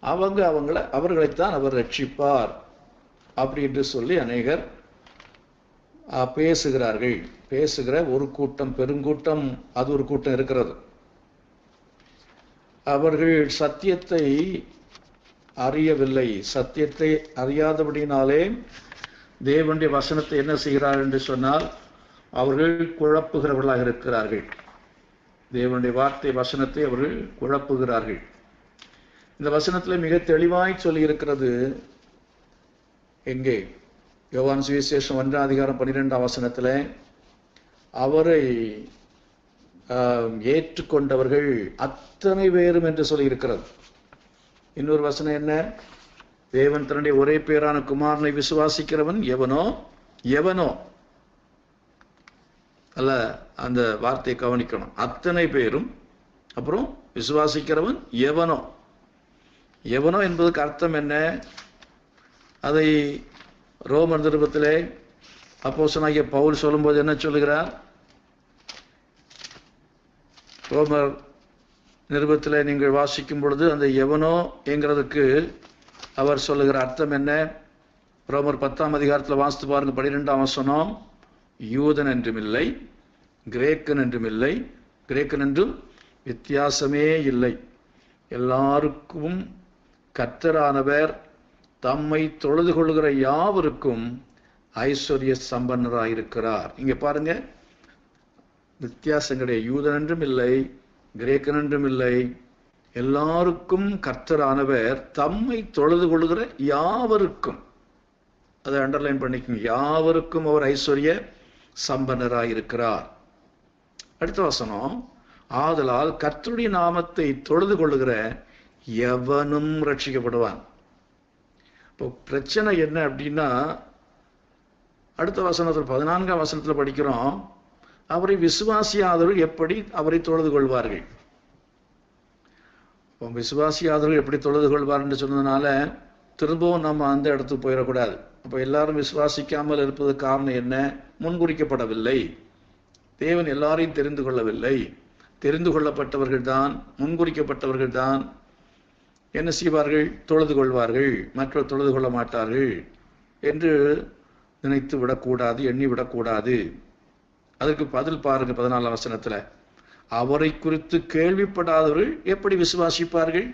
அவங்க அவங்கள அவர்களைத்தான் அவர் ரட்சிப்பார். அப்படி என்று சொல்லி அநேகர் பேசுகிறார்கள். பேசுகிற ஒரு கூட்டம் பெருங்கூட்டம் அது ஒரு கூட்டம் இருக்கிறது. அவர்கள் சத்தியத்தை அறியவில்லை. சத்தியத்தை அறியாதபடினாலே தேவனுடைய வசனத்தை என்ன செய்கிறார் என்று சொன்னால் அவர்கள் குழப்புகிறவர்களாக இருக்கிறார்கள். தேவனுடைய வார்த்தை வசனத்தை அவர்கள் குழப்புகிறார்கள். இந்த வசனத்தில் மிக தெளிவாய் சொல்லி இருக்கிறது எங்கே? யோவான் சுவிசேஷம் ஒன்றாம் அதிகாரம் பன்னிரெண்டாம் வசனத்தில் அவரை ஏற்றுக்கொண்டவர்கள் அத்தனை பேரும் என்று சொல்லி இருக்கிறது இன்னொரு வசனம் என்ன? தேவன் தன்னுடைய ஒரே பேரான குமாரனை விசுவாசிக்கிறவன் எவனோ எவனோ. அல்ல அந்த வார்த்தையை கவனிக்கணும். அத்தனை பேரும் அப்புறம் விசுவாசிக்கிறவன் எவனோ. எவனோ என்பதுக்கு அர்த்தம் என்ன? அதை ரோமர் திருப்பத்திலே அப்போசனாகிய பவுல் சொல்லும்போது என்ன சொல்லுகிறார்? ரோமர் நிருபத்தில் நீங்கள் வாசிக்கும் பொழுது அந்த எவனோ என்கிறதுக்கு அவர் சொல்லுகிற அர்த்தம் என்ன? ரோமர் பத்தாம் அதிகாரத்தில் வாசித்து பாருங்கள். பனிரெண்டாம் வசனம் யூதன் என்றும் இல்லை கிரேக்கன் என்றும் இல்லை கிரேக்கன் என்றும் வித்தியாசமே இல்லை. எல்லாருக்கும் கத்தரானவர் தம்மை தொழுது கொள்கிற யாவருக்கும் ஐஸ்வர்ய சம்பன்னராயிருக்கிறார். இங்க பாருங்க. வித்தியாசம் கிடையாது யூதன் என்றும் இல்லை கிரேக்கன் என்றும் இல்லை. எல்லாருக்கும் கர்த்தரானவர் தம்மை தொழுது கொள்கிற யாவருக்கும். அதை அண்டர்லைன் பண்ணிக்கோங்க. யாவருக்கும் அவர் ஐஸ்வர்ய சம்பன்னராயிருக்கிறார். அடுத்த வசனம். ஆதலால் கர்த்தருடைய நாமத்தை தொழுது கொள்ளுகிற எவனும் ரட்சிக்கப்படுவான். இப்போ பிரச்சனை என்ன அப்படின்னா அடுத்த வசனத்தில் பதினான்காம் வசனத்தில் படிக்கிறோம் அவரை விசுவாசியாதவர்கள் எப்படி அவரை தொழுது கொள்வார்கள்? இப்போ விசுவாசியாதவர்கள் எப்படி தொழுது கொள்வார் என்று சொன்னதுனால திரும்பவும் நம்ம அந்த இடத்துக்கு போயிடக்கூடாது. அப்போ எல்லாரும் விசுவாசிக்காமல் இருப்பது காரணம் என்ன? முன்குறிக்கப்படவில்லை. தேவன் எல்லாரையும் தெரிந்து கொள்ளவில்லை. தெரிந்து கொள்ளப்பட்டவர்கள் தான் முன்குறிக்கப்பட்டவர்கள் தான் என்ன செய்வார்கள்? தொழுது கொள்வார்கள். மற்றவர் தொழுது கொள்ள மாட்டார்கள் என்று நினைத்து விடக்கூடாது எண்ணி விடக்கூடாது. அதற்கு பதில் பாருங்க பதினாலாம் வசனத்தில். அவரை குறித்து கேள்விப்படாதவர்கள் எப்படி விசுவாசிப்பார்கள்?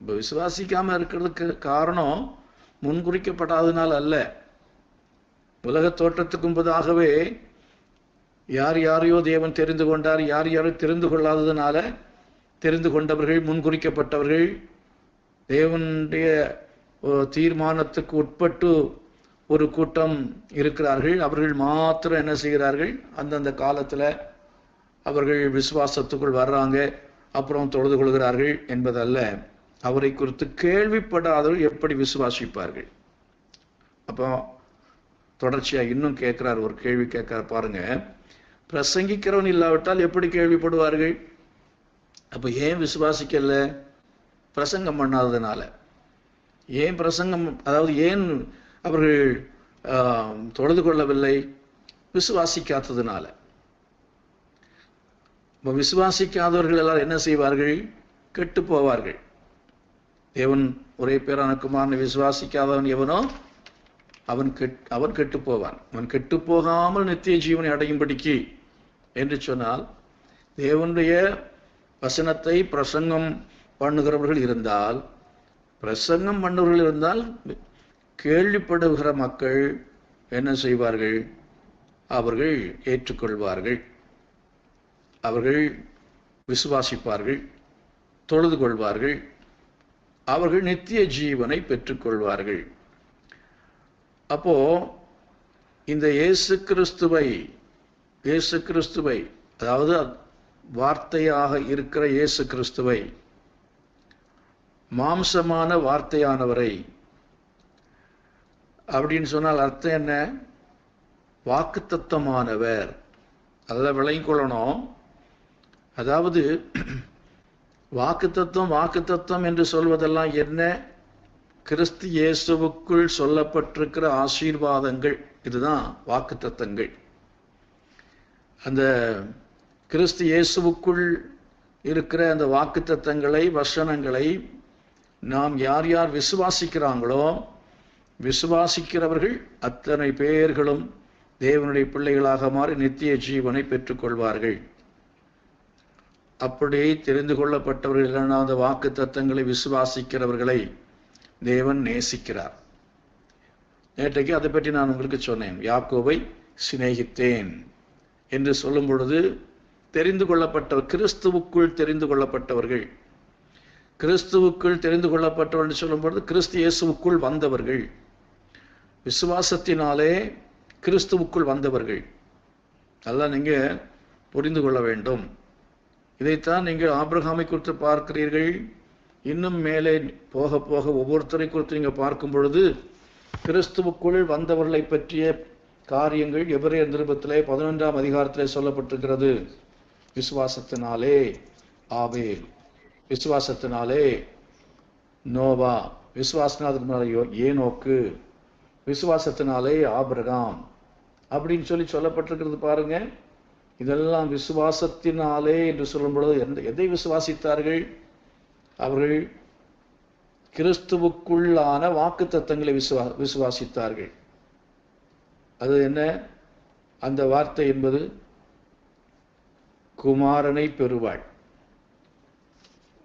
இப்போ விசுவாசிக்காம இருக்கிறதுக்கு காரணம் முன்குறிக்கப்படாதனால் அல்ல. உலக தோற்றத்துக்கு முன்பதாகவே யார் யாரையோ தேவன் தெரிந்து கொண்டார் யார் யாரோ தெரிந்து கொள்ளாததுனால தெரிந்து கொண்டவர்கள் முன்குறிக்கப்பட்டவர்கள் தேவனுடைய தீர்மானத்துக்கு உட்பட்டு ஒரு கூட்டம் இருக்கிறார்கள். அவர்கள் மாத்திரம் என்ன செய்கிறார்கள்? அந்தந்த காலத்தில் அவர்கள் விசுவாசத்துக்குள் வர்றாங்க. அப்புறம் தொழுது கொள்கிறார்கள் என்பதல்ல. அவரை குறித்து கேள்விப்படாதவர்கள் எப்படி விசுவாசிப்பார்கள்? அப்போ தொடர்ச்சியாக இன்னும் கேட்குறார் ஒரு கேள்வி கேட்கிறார் பாருங்க. பிரசங்கிக்கிறவன் இல்லாவிட்டால் எப்படி கேள்விப்படுவார்கள்? அப்போ ஏன் விசுவாசிக்கல? பிரசங்கம் பண்ணாததுனால. ஏன் பிரசங்கம் அதாவது ஏன் அவர்கள் ஆஹ், தொழுது கொள்ளவில்லை? விசுவாசிக்காததுனால. இப்போ விசுவாசிக்காதவர்கள் எல்லாரும் என்ன செய்வார்கள்? கெட்டு போவார்கள். தேவன் ஒரே பேரான குமாரனை விசுவாசிக்காதவன் எவனோ அவன் கெட் அவன் கெட்டு போவான். அவன் கெட்டு போகாமல் நித்திய ஜீவனை அடையும்படிக்கு. என்று சொன்னால் தேவனுடைய வசனத்தை பிரசங்கம் பண்ணுகிறவர்கள் இருந்தால் பிரசங்கம் பண்ணவர்கள் இருந்தால் கேள்விப்படுகிற மக்கள் என்ன செய்வார்கள்? அவர்கள் ஏற்றுக்கொள்வார்கள். அவர்கள் விசுவாசிப்பார்கள் தொழுது கொள்வார்கள். அவர்கள் நித்திய ஜீவனை பெற்றுக்கொள்வார்கள். அப்போ இந்த இயேசு கிறிஸ்துவை இயேசு கிறிஸ்துவை அதாவது வார்த்தையாக இருக்கிற இயேசு கிறிஸ்துவை மாம்சமான வார்த்தையானவரை அப்படின்னு சொன்னால் அர்த்தம் என்ன? வாக்குத்தத்தமானவர். அதில் விளங்கிக் அதாவது வாக்குத்தத்தம் வாக்குத்தத்தம் என்று சொல்வதெல்லாம் என்ன? கிறிஸ்து இயேசுவுக்குள் சொல்லப்பட்டிருக்கிற ஆசீர்வாதங்கள். இதுதான் வாக்குத்தத்தங்கள். அந்த கிறிஸ்து இயேசுவுக்குள் இருக்கிற அந்த வாக்குத்தத்தங்களை வசனங்களை நாம் யார் யார் விசுவாசிக்கிறாங்களோ விசுவாசிக்கிறவர்கள் அத்தனை பேர்களும் தேவனுடைய பிள்ளைகளாக மாறி நித்திய ஜீவனை பெற்றுக்கொள்வார்கள். அப்படி தெரிந்து கொள்ளப்பட்டவர்கள் இல்லைன்னா அந்த வாக்கு தத்தங்களை விசுவாசிக்கிறவர்களை தேவன் நேசிக்கிறார். நேற்றைக்கு அதை பற்றி நான் உங்களுக்கு சொன்னேன். யாக்கோவை சிநேகித்தேன் என்று சொல்லும் பொழுது தெரிந்து கொள்ளப்பட்டவர் கிறிஸ்துவுக்குள் தெரிந்து கொள்ளப்பட்டவர்கள். கிறிஸ்துவுக்குள் தெரிந்து கொள்ளப்பட்டவர்கள் என்று கிறிஸ்து இயேசுவுக்குள் வந்தவர்கள். விசுவாசத்தினாலே கிறிஸ்துவுக்குள் வந்தவர்கள். அதெல்லாம் நீங்கள் புரிந்து கொள்ள வேண்டும். இதைத்தான் நீங்கள் ஆபிரகாமை குறித்து பார்க்கிறீர்கள். இன்னும் மேலே போக போக ஒவ்வொருத்தரை குறித்து நீங்கள் பார்க்கும் பொழுது கிறிஸ்துவுக்குள் வந்தவர்களை பற்றிய காரியங்கள் எவரே நிருபத்திலே பதினொன்றாம் அதிகாரத்திலே சொல்லப்பட்டிருக்கிறது. விசுவாசத்தினாலே ஆவேல் விசுவாசத்தினாலே நோவா. விசுவாசத்தினாலே ஏனோக்கு. விசுவாசத்தினாலே ஆபிரகாம். அப்படின்னு சொல்லி சொல்லப்பட்டிருக்கிறது பாருங்க. இதெல்லாம் விசுவாசத்தினாலே என்று சொல்லும் பொழுது எந்த எதை விசுவாசித்தார்கள்? அவர்கள் கிறிஸ்துவுக்குள்ளான வாக்கு தத்தங்களை விசுவா விசுவாசித்தார்கள். அது என்ன? அந்த வார்த்தை என்பது குமாரனை பெறுவாள்.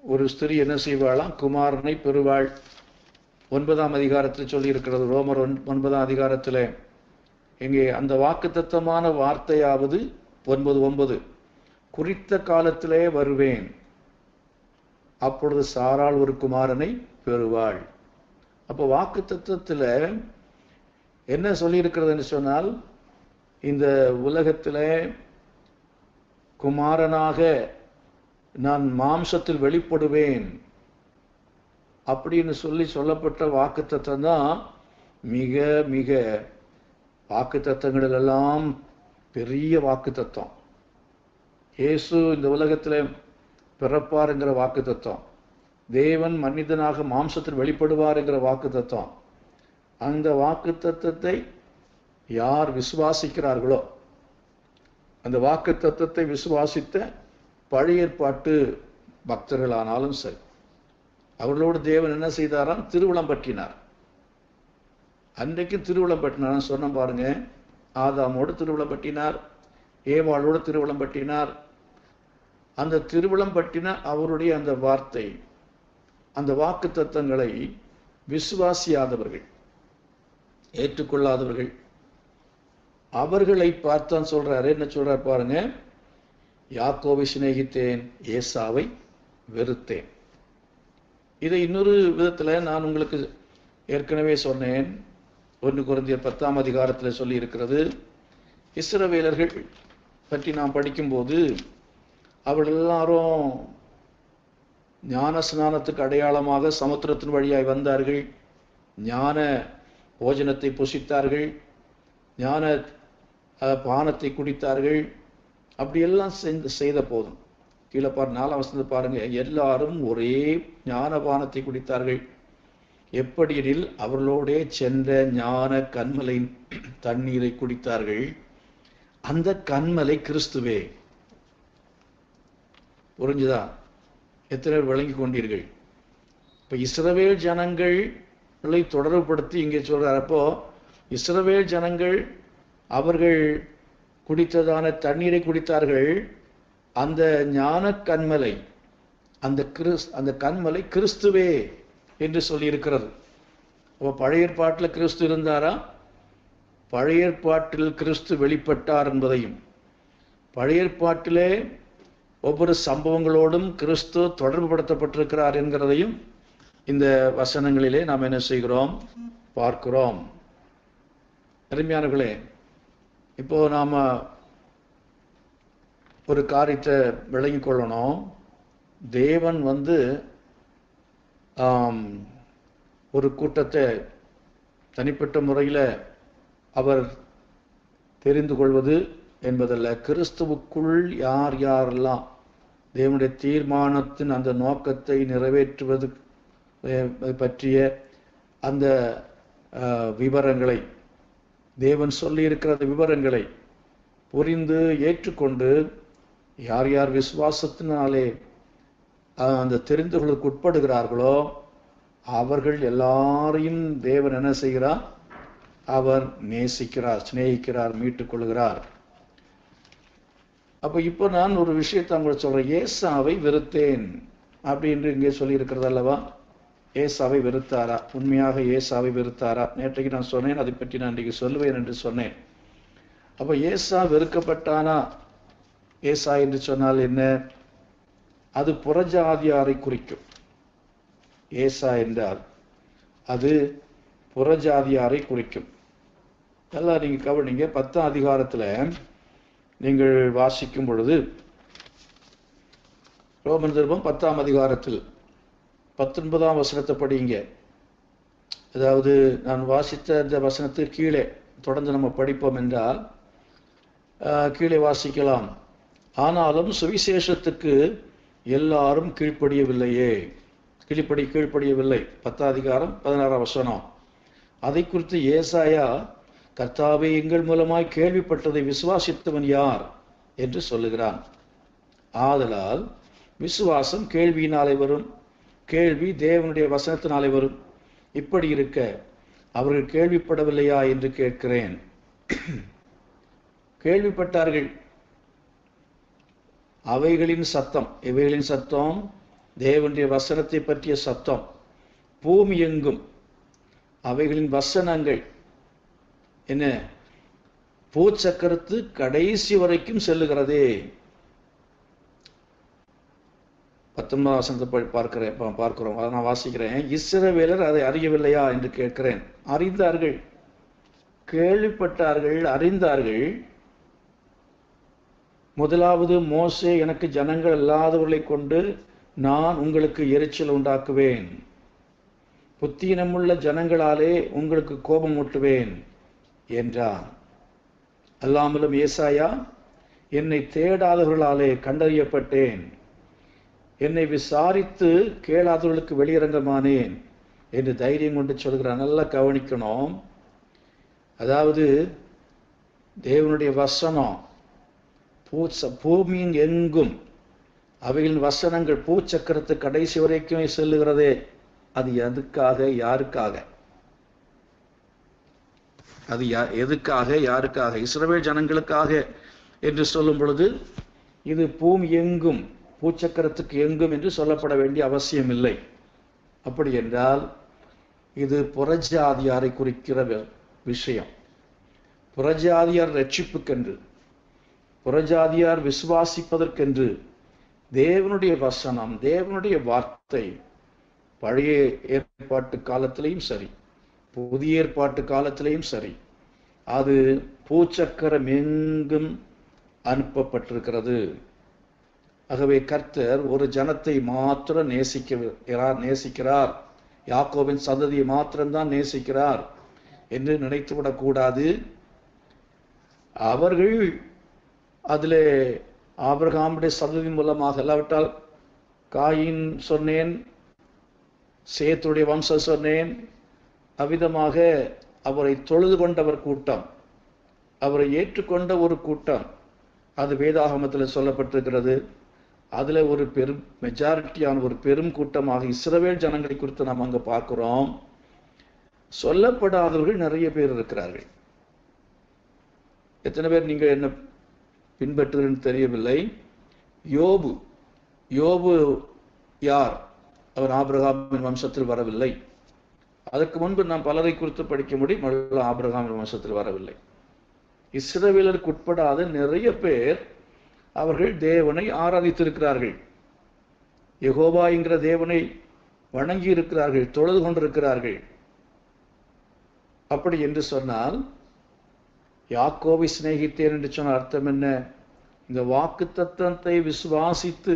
ஒரு ஸ்திரீ என்ன செய்வாளாம்? குமாரனை பெறுவாள். ஒன்பதாம் அதிகாரத்தில் சொல்லியிருக்கிறது ரோமர் ஒன்- ஒன்பதாம் அதிகாரத்தில். இங்கே அந்த வாக்குத்தத்தமான வார்த்தையாவது ஒன்பது ஒன்பது. குறித்த காலத்திலே வருவேன். அப்பொழுது சாராள் ஒரு குமாரனை பெறுவாள். அப்போ வாக்கு தத்துவத்தில் என்ன சொல்லியிருக்கிறதுன்னு சொன்னால் இந்த உலகத்தில் குமாரனாக நான் மாம்சத்தில் வெளிப்படுவேன். அப்படின்னு சொல்லி சொல்லப்பட்ட வாக்குத்தத்தம் தான் மிக மிக வாக்குத்தத்தங்கள் எல்லாம் பெரிய வாக்குத்தத்தம். இயேசு இந்த உலகத்தில் பிறப்பாருங்கிற வாக்குத்தத்தம். தேவன் மனிதனாக மாம்சத்தில் வெளிப்படுவாருங்கிற வாக்குத்தத்தம். அந்த வாக்குத்தத்தத்தை யார் விசுவாசிக்கிறார்களோ அந்த வாக்குத்தத்தத்தை விசுவாசித்த பழைய ஏற்பாட்டு பக்தர்களானாலும் சரி அவர்களோடு தேவன் என்ன செய்தாராம்? திருவிழம் பற்றினார். அன்றைக்கு திருவிழம் பற்றினார். சொன்ன பாருங்க ஆதாமோடு திருவிழம் பற்றினார் ஏவாளோடு திருவிழம் பற்றினார். அந்த திருவிழம் பற்றின அவருடைய அந்த வார்த்தை அந்த வாக்கு தத்தங்களை விசுவாசியாதவர்கள் ஏற்றுக்கொள்ளாதவர்கள் அவர்களை பார்த்தான் சொல்றாரு. என்ன சொல்றார் பாருங்க. யாக்கோவை சிநேகித்தேன் ஏசாவை வெறுத்தேன். இதை இன்னொரு விதத்துல நான் உங்களுக்கு ஏற்கனவே சொன்னேன். ஒன்று குறைந்திய பத்தாம் அதிகாரத்தில் சொல்லி இருக்கிறது இஸ்ரவேலர்கள் பற்றி நாம் படிக்கும்போது அவள் எல்லாரும் ஞான ஸ்நானத்துக்கு அடையாளமாக சமுத்திரத்தின் வழியாய் வந்தார்கள். ஞான போஜனத்தை புசித்தார்கள். ஞான பானத்தை குடித்தார்கள். அப்படியெல்லாம் செஞ்சு செய்த போதும் கீழே பாரு நாலாம் வசந்த பாருங்க எல்லாரும் ஒரே ஞானபானத்தை குடித்தார்கள். எப்படியெனில் அவர்களோடே சென்ற ஞான கண்மலையின் தண்ணீரை குடித்தார்கள். அந்த கண்மலை கிறிஸ்துவே. புரிஞ்சுதா? எத்தனை பேர் விளங்கி கொண்டீர்கள்? இப்போ இஸ்ரவேல் ஜனங்களை தொடர்புபடுத்தி இங்கே சொல்கிறார் அப்போ இஸ்ரவேல் ஜனங்கள் அவர்கள் குடித்ததான தண்ணீரை குடித்தார்கள். அந்த ஞான கண்மலை அந்த கிறிஸ் அந்த கண்மலை கிறிஸ்துவே என்று சொல்லியிருக்கிறது. அப்போ பழைய ஏற்பாட்டில் கிறிஸ்து இருந்தாரா? பழைய ஏற்பாட்டில் கிறிஸ்து வெளிப்பட்டார் என்பதையும் பழைய ஏற்பாட்டிலே ஒவ்வொரு சம்பவங்களோடும் கிறிஸ்து தொடர்புபடுத்தப்பட்டிருக்கிறார் என்கிறதையும் இந்த வசனங்களிலே நாம் என்ன செய்கிறோம்? பார்க்கிறோம். அருமையானவர்களே இப்போ நாம ஒரு காரியத்தை விளங்கி கொள்ளணும். தேவன் வந்து ஒரு கூட்டத்தை தனிப்பட்ட முறையில் அவர் தெரிந்து கொள்வது என்பதல்ல. கிறிஸ்துவுக்குள் யார் யாரெல்லாம் தேவனுடைய தீர்மானத்தின் அந்த நோக்கத்தை நிறைவேற்றுவது பற்றிய அந்த விவரங்களை தேவன் சொல்லியிருக்கிற விவரங்களை புரிந்து ஏற்றுக்கொண்டு யார் யார் விசுவாசத்தினாலே அந்த தெரிந்து உட்படுகிறார்களோ அவர்கள் எல்லாரையும் தேவன் என்ன செய்கிறார்? அவர் நேசிக்கிறார் சிநேகிக்கிறார் மீட்டுக் கொள்கிறார். இப்போ நான் ஒரு விஷயத்தை உங்களுக்கு சொல்கிறேன் ஏசாவை வெறுத்தேன் அப்படின்னு இங்கே சொல்லியிருக்கிறது அல்லவா ஏசாவை வெறுத்தாரா? உண்மையாக ஏசாவை வெறுத்தாரா? நேற்றைக்கு நான் சொன்னேன் அதை பற்றி நான் இன்றைக்கு சொல்லுவேன் என்று சொன்னேன். அப்போ ஏசா வெறுக்கப்பட்டானா? ஏசா என்று சொன்னால் என்ன? அது புறஜாதியாரை குறிக்கும். ஏசா என்றால் அது புறஜாதியாரை குறிக்கும். எல்லாம் நீங்கள் கவனிங்க பத்தாம் அதிகாரத்தில் நீங்கள் வாசிக்கும் பொழுது ரோமன் திருப்பம் பத்தாம் அதிகாரத்தில் பத்தொன்பதாம் வசனத்தை படிங்க அதாவது நான் வாசித்த இந்த வசனத்துக்கு கீழே தொடர்ந்து நம்ம படிப்போம் என்றால் கீழே வாசிக்கலாம். ஆனாலும் சுவிசேஷத்துக்கு எல்லாரும் கீழ்ப்படியவில்லையே. கீழ்ப்படி கீழ்ப்படியவில்லை. பத்தாதிகாரம் பதினாறாம் வசனம். அதை குறித்து ஏசாயா கர்த்தாவே எங்கள் மூலமாய் கேள்விப்பட்டதை விசுவாசித்தவன் யார்? என்று சொல்லுகிறான். ஆதலால் விசுவாசம் கேள்வியினாலே வரும். கேள்வி தேவனுடைய வசனத்தினாலே வரும். இப்படி இருக்க அவர்கள் கேள்விப்படவில்லையா என்று கேட்கிறேன். கேள்விப்பட்டார்கள். அவைகளின் சத்தம் இவைகளின் சத்தம் தேவனுடைய வசனத்தை பற்றிய சத்தம். பூமி எங்கும்? அவைகளின் வசனங்கள் என்ன? பூச்சக்கரத்து கடைசி வரைக்கும் செல்லுகிறதே. பத்தொன்பதாம் வசனத்தை பார்க்கிறேன் பா- பார்க்கிறோம். அதை நான் வாசிக்கிறேன். இஸ்ரவேலர் அதை அறியவில்லையா என்று கேட்கிறேன். அறிந்தார்கள் கேள்விப்பட்டார்கள் அறிந்தார்கள். முதலாவது மோசே எனக்கு ஜனங்கள் இல்லாதவர்களை கொண்டு நான் உங்களுக்கு எரிச்சல் உண்டாக்குவேன். புத்தீனமுள்ள ஜனங்களாலே உங்களுக்கு கோபம் ஊட்டுவேன் என்றார். அல்லாமலும் ஏசாயா என்னை தேடாதவர்களாலே கண்டறியப்பட்டேன். என்னை விசாரித்து கேளாதவர்களுக்கு வெளியிறங்கமானேன் என்று தைரியம் கொண்டு சொல்கிறான் நல்லா கவனிக்கணும். அதாவது தேவனுடைய வசனம் பூச்ச பூமியின் எங்கும் அவைகளின் வசனங்கள் பூச்சக்கரத்து கடைசி வரைக்கும் செல்லுகிறதே அது எதுக்காக யாருக்காக? அது யா- எதுக்காக யாருக்காக? இஸ்ரவேல் ஜனங்களுக்காக என்று சொல்லும் பொழுது இது பூமி எங்கும் பூச்சக்கரத்துக்கு எங்கும் என்று சொல்லப்பட வேண்டிய அவசியம் இல்லை அப்படி என்றால் இது புறஜாதியாரை குறிக்கிற விஷயம். புறஜாதியார் ரட்சிப்புக்கென்று புறஜாதியார் விசுவாசிப்பதற்கென்று தேவனுடைய வசனம் தேவனுடைய வார்த்தை பழைய ஏற்பாட்டு காலத்திலையும் சரி புதிய ஏற்பாட்டு காலத்திலையும் சரி அது பூச்சக்கரம் எங்கும் அனுப்பப்பட்டிருக்கிறது. ஆகவே கர்த்தர் ஒரு ஜனத்தை மாத்திரம் நேசிக்கிறார் நேசிக்கிறார். யாக்கோவின் சந்ததியை மாத்திரம்தான் நேசிக்கிறார் என்று நினைத்துவிடக்கூடாது அவர்கள் அதிலே ஆபிரகாமுடைய சந்ததி மூலமாக இல்லாவிட்டால் காயின் சொன்னேன் சேத்துடைய வம்சம் சொன்னேன் அவ்விதமாக அவரை தொழுது கொண்டவர் கூட்டம் அவரை ஏற்றுக்கொண்ட ஒரு கூட்டம் அது வேதாகமத்தில் சொல்லப்பட்டிருக்கிறது. அதில் ஒரு பெரும் மெஜாரிட்டியான ஒரு பெரும் கூட்டமாக இஸ்ரவேல் ஜனங்களை குறித்து நாம் அங்க பார்க்குறோம். சொல்லப்படாதவர்கள் நிறைய பேர் இருக்கிறார்கள். எத்தனை பேர் நீங்கள் என்ன பின்பற்றுன்னு தெரியவில்லை. யோபு யோபு யார்? அவர் ஆபிரகாமின் வம்சத்தில் வரவில்லை. அதற்கு முன்பு நாம் பலரை குறித்து படிக்க முடியும் மழை ஆபிரகாமின் வம்சத்தில் வரவில்லை. இஸ்ரவேலருக்கு உட்படாத நிறைய பேர் அவர்கள் தேவனை ஆராதித்திருக்கிறார்கள். யகோபா என்கிற தேவனை வணங்கி இருக்கிறார்கள் தொழுது கொண்டிருக்கிறார்கள். அப்படி என்று சொன்னால் யாக்கோவை சிநேகித்தேன் என்று சொன்ன அர்த்தம் என்ன? இந்த வாக்கு தத்தத்தை விசுவாசித்து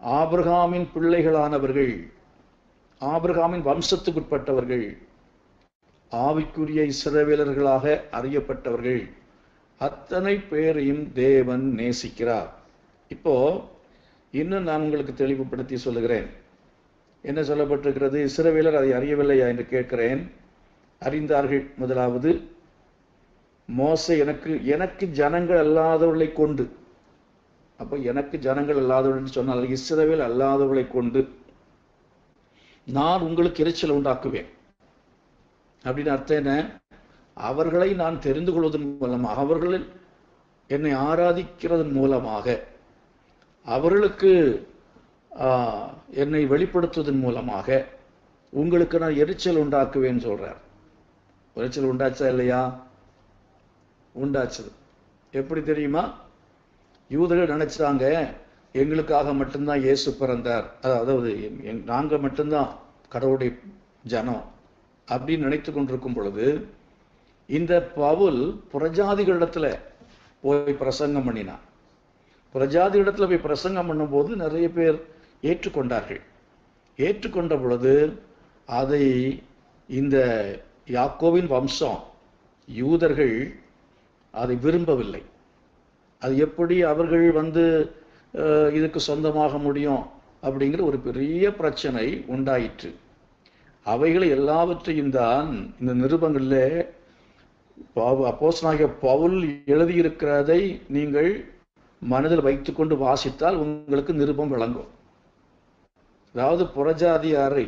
ஆபிரகாமின் பிள்ளைகளானவர்கள் ஆபிரகாமின் வம்சத்துக்குட்பட்டவர்கள் ஆவிக்குரிய இஸ்ரவேலர்களாக அறியப்பட்டவர்கள். அத்தனை பேரையும் தேவன் நேசிக்கிறார். இப்போ இன்னும் நான் உங்களுக்கு தெளிவுபடுத்தி சொல்லுகிறேன். என்ன சொல்லப்பட்டிருக்கிறது? இஸ்ரவேலர் அதை அறியவில்லையா என்று கேட்கிறேன். அறிந்தார்கள். முதலாவது மோச எனக்கு எனக்கு ஜனங்கள் அல்லாதவர்களை கொண்டு. அப்போ எனக்கு ஜனங்கள் அல்லாதவர்கள் சொன்னால் இஸ்ரவேல் அல்லாதவர்களை கொண்டு நான் உங்களுக்கு இரைச்சல் உண்டாக்குவேன். அப்படின்னு அர்த்தம் என்ன? அவர்களை நான் தெரிந்து கொள்வதன் மூலமாக அவர்கள் என்னை ஆராதிக்கிறதன் மூலமாக அவர்களுக்கு என்னை வெளிப்படுத்துவதன் மூலமாக உங்களுக்கு நான் எரிச்சல் உண்டாக்குவேன்னு சொல்றார். எரிச்சல் உண்டாச்சா இல்லையா? உண்டாச்சது. எப்படி தெரியுமா? யூதர்கள் நினைச்சாங்க எங்களுக்காக மட்டும்தான் இயேசு பிறந்தார். அதாவது நாங்கள் எங்- மட்டும்தான் கடவுளுடைய ஜனம் அப்படின்னு நினைத்து கொண்டிருக்கும் பொழுது இந்த பவுல் புரஜாதிகளிடத்துல போய் பிரசங்கம் பண்ணினான். புறஜாதிகளிடத்துல போய் பிரசங்கம் பண்ணும்போது நிறைய பேர் ஏற்றுக்கொண்டார்கள். ஏற்றுக்கொண்ட பொழுது அதை இந்த யாக்கோவின் வம்சம் யூதர்கள் அதை விரும்பவில்லை. அது எப்படி அவர்கள் வந்து இதுக்கு சொந்தமாக முடியும் அப்படிங்கிற ஒரு பெரிய பிரச்சனை உண்டாயிற்று. அவைகளை எல்லாவற்றையும் தான் இந்த நிருபங்களில் அப்போசனாகிய பவுல் எழுதியிருக்கிறதை நீங்கள் மனதில் வைத்துக்கொண்டு வாசித்தால் உங்களுக்கு நிருபம் விளங்கும். அதாவது புறஜாதியாரை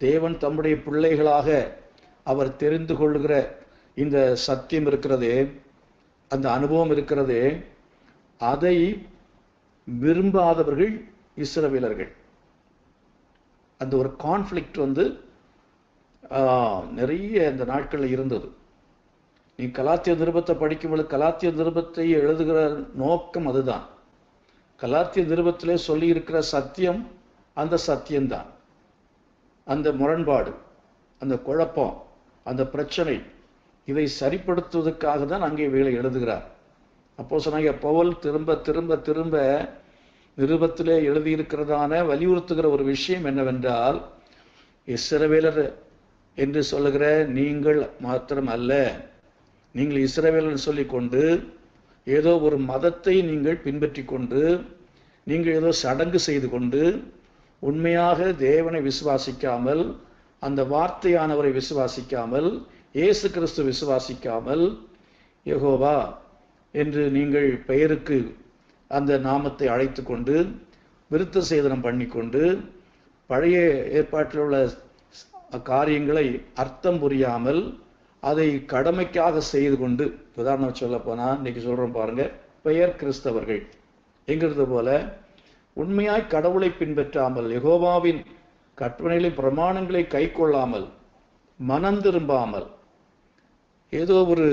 தேவன் தம்முடைய பிள்ளைகளாக அவர் தெரிந்து கொள்கிற இந்த சத்தியம் இருக்கிறதே அந்த அனுபவம் இருக்கிறதே அதை விரும்பாதவர்கள் இஸ்ரவேலர்கள். அந்த ஒரு கான்ஃப்ளிக்ட் வந்து நிறைய இந்த நாட்களில் இருந்தது. நீ கலாத்திய நிருபத்தை படிக்கும்போது கலாத்திய நிருபத்தை எழுதுகிற நோக்கம் அதுதான். கலாத்திய நிருபத்திலே சொல்லி இருக்கிற சத்தியம் அந்த சத்தியம்தான். அந்த முரண்பாடு அந்த குழப்பம் அந்த பிரச்சனை இதை சரிப்படுத்துவதற்காக தான் அங்கே இவைகளை எழுதுகிறார். அப்போ சொன்னாங்க பவுல் திரும்ப திரும்ப திரும்ப நிருபத்திலே எழுதியிருக்கிறதான வலியுறுத்துகிற ஒரு விஷயம் என்னவென்றால் இஸ்ரவேலர் என்று சொல்லுகிற நீங்கள் மாத்திரம் அல்ல நீங்கள் இஸ்ரவேலர் சொல்லிக்கொண்டு ஏதோ ஒரு மதத்தை நீங்கள் பின்பற்றி கொண்டு நீங்கள் ஏதோ சடங்கு செய்து கொண்டு உண்மையாக தேவனை விசுவாசிக்காமல் அந்த வார்த்தையானவரை விசுவாசிக்காமல் இயேசு கிறிஸ்து விசுவாசிக்காமல் யகோவா என்று நீங்கள் பெயருக்கு அந்த நாமத்தை அழைத்து கொண்டு விருத்த சேதனம் பண்ணிக்கொண்டு பழைய ஏற்பாட்டில் உள்ள காரியங்களை அர்த்தம் புரியாமல் அதை கடமைக்காக செய்து கொண்டு உதாரணம் சொல்ல போனா இன்னைக்கு சொல்றோம் பாருங்க பெயர் கிறிஸ்தவர்கள். என்கிறது போல உண்மையாய் கடவுளை பின்பற்றாமல் யெகோவாவின் கற்பனைகளை பிரமாணங்களை கைக்கொள்ளாமல் மனம் திரும்பாமல் ஏதோ ஒரு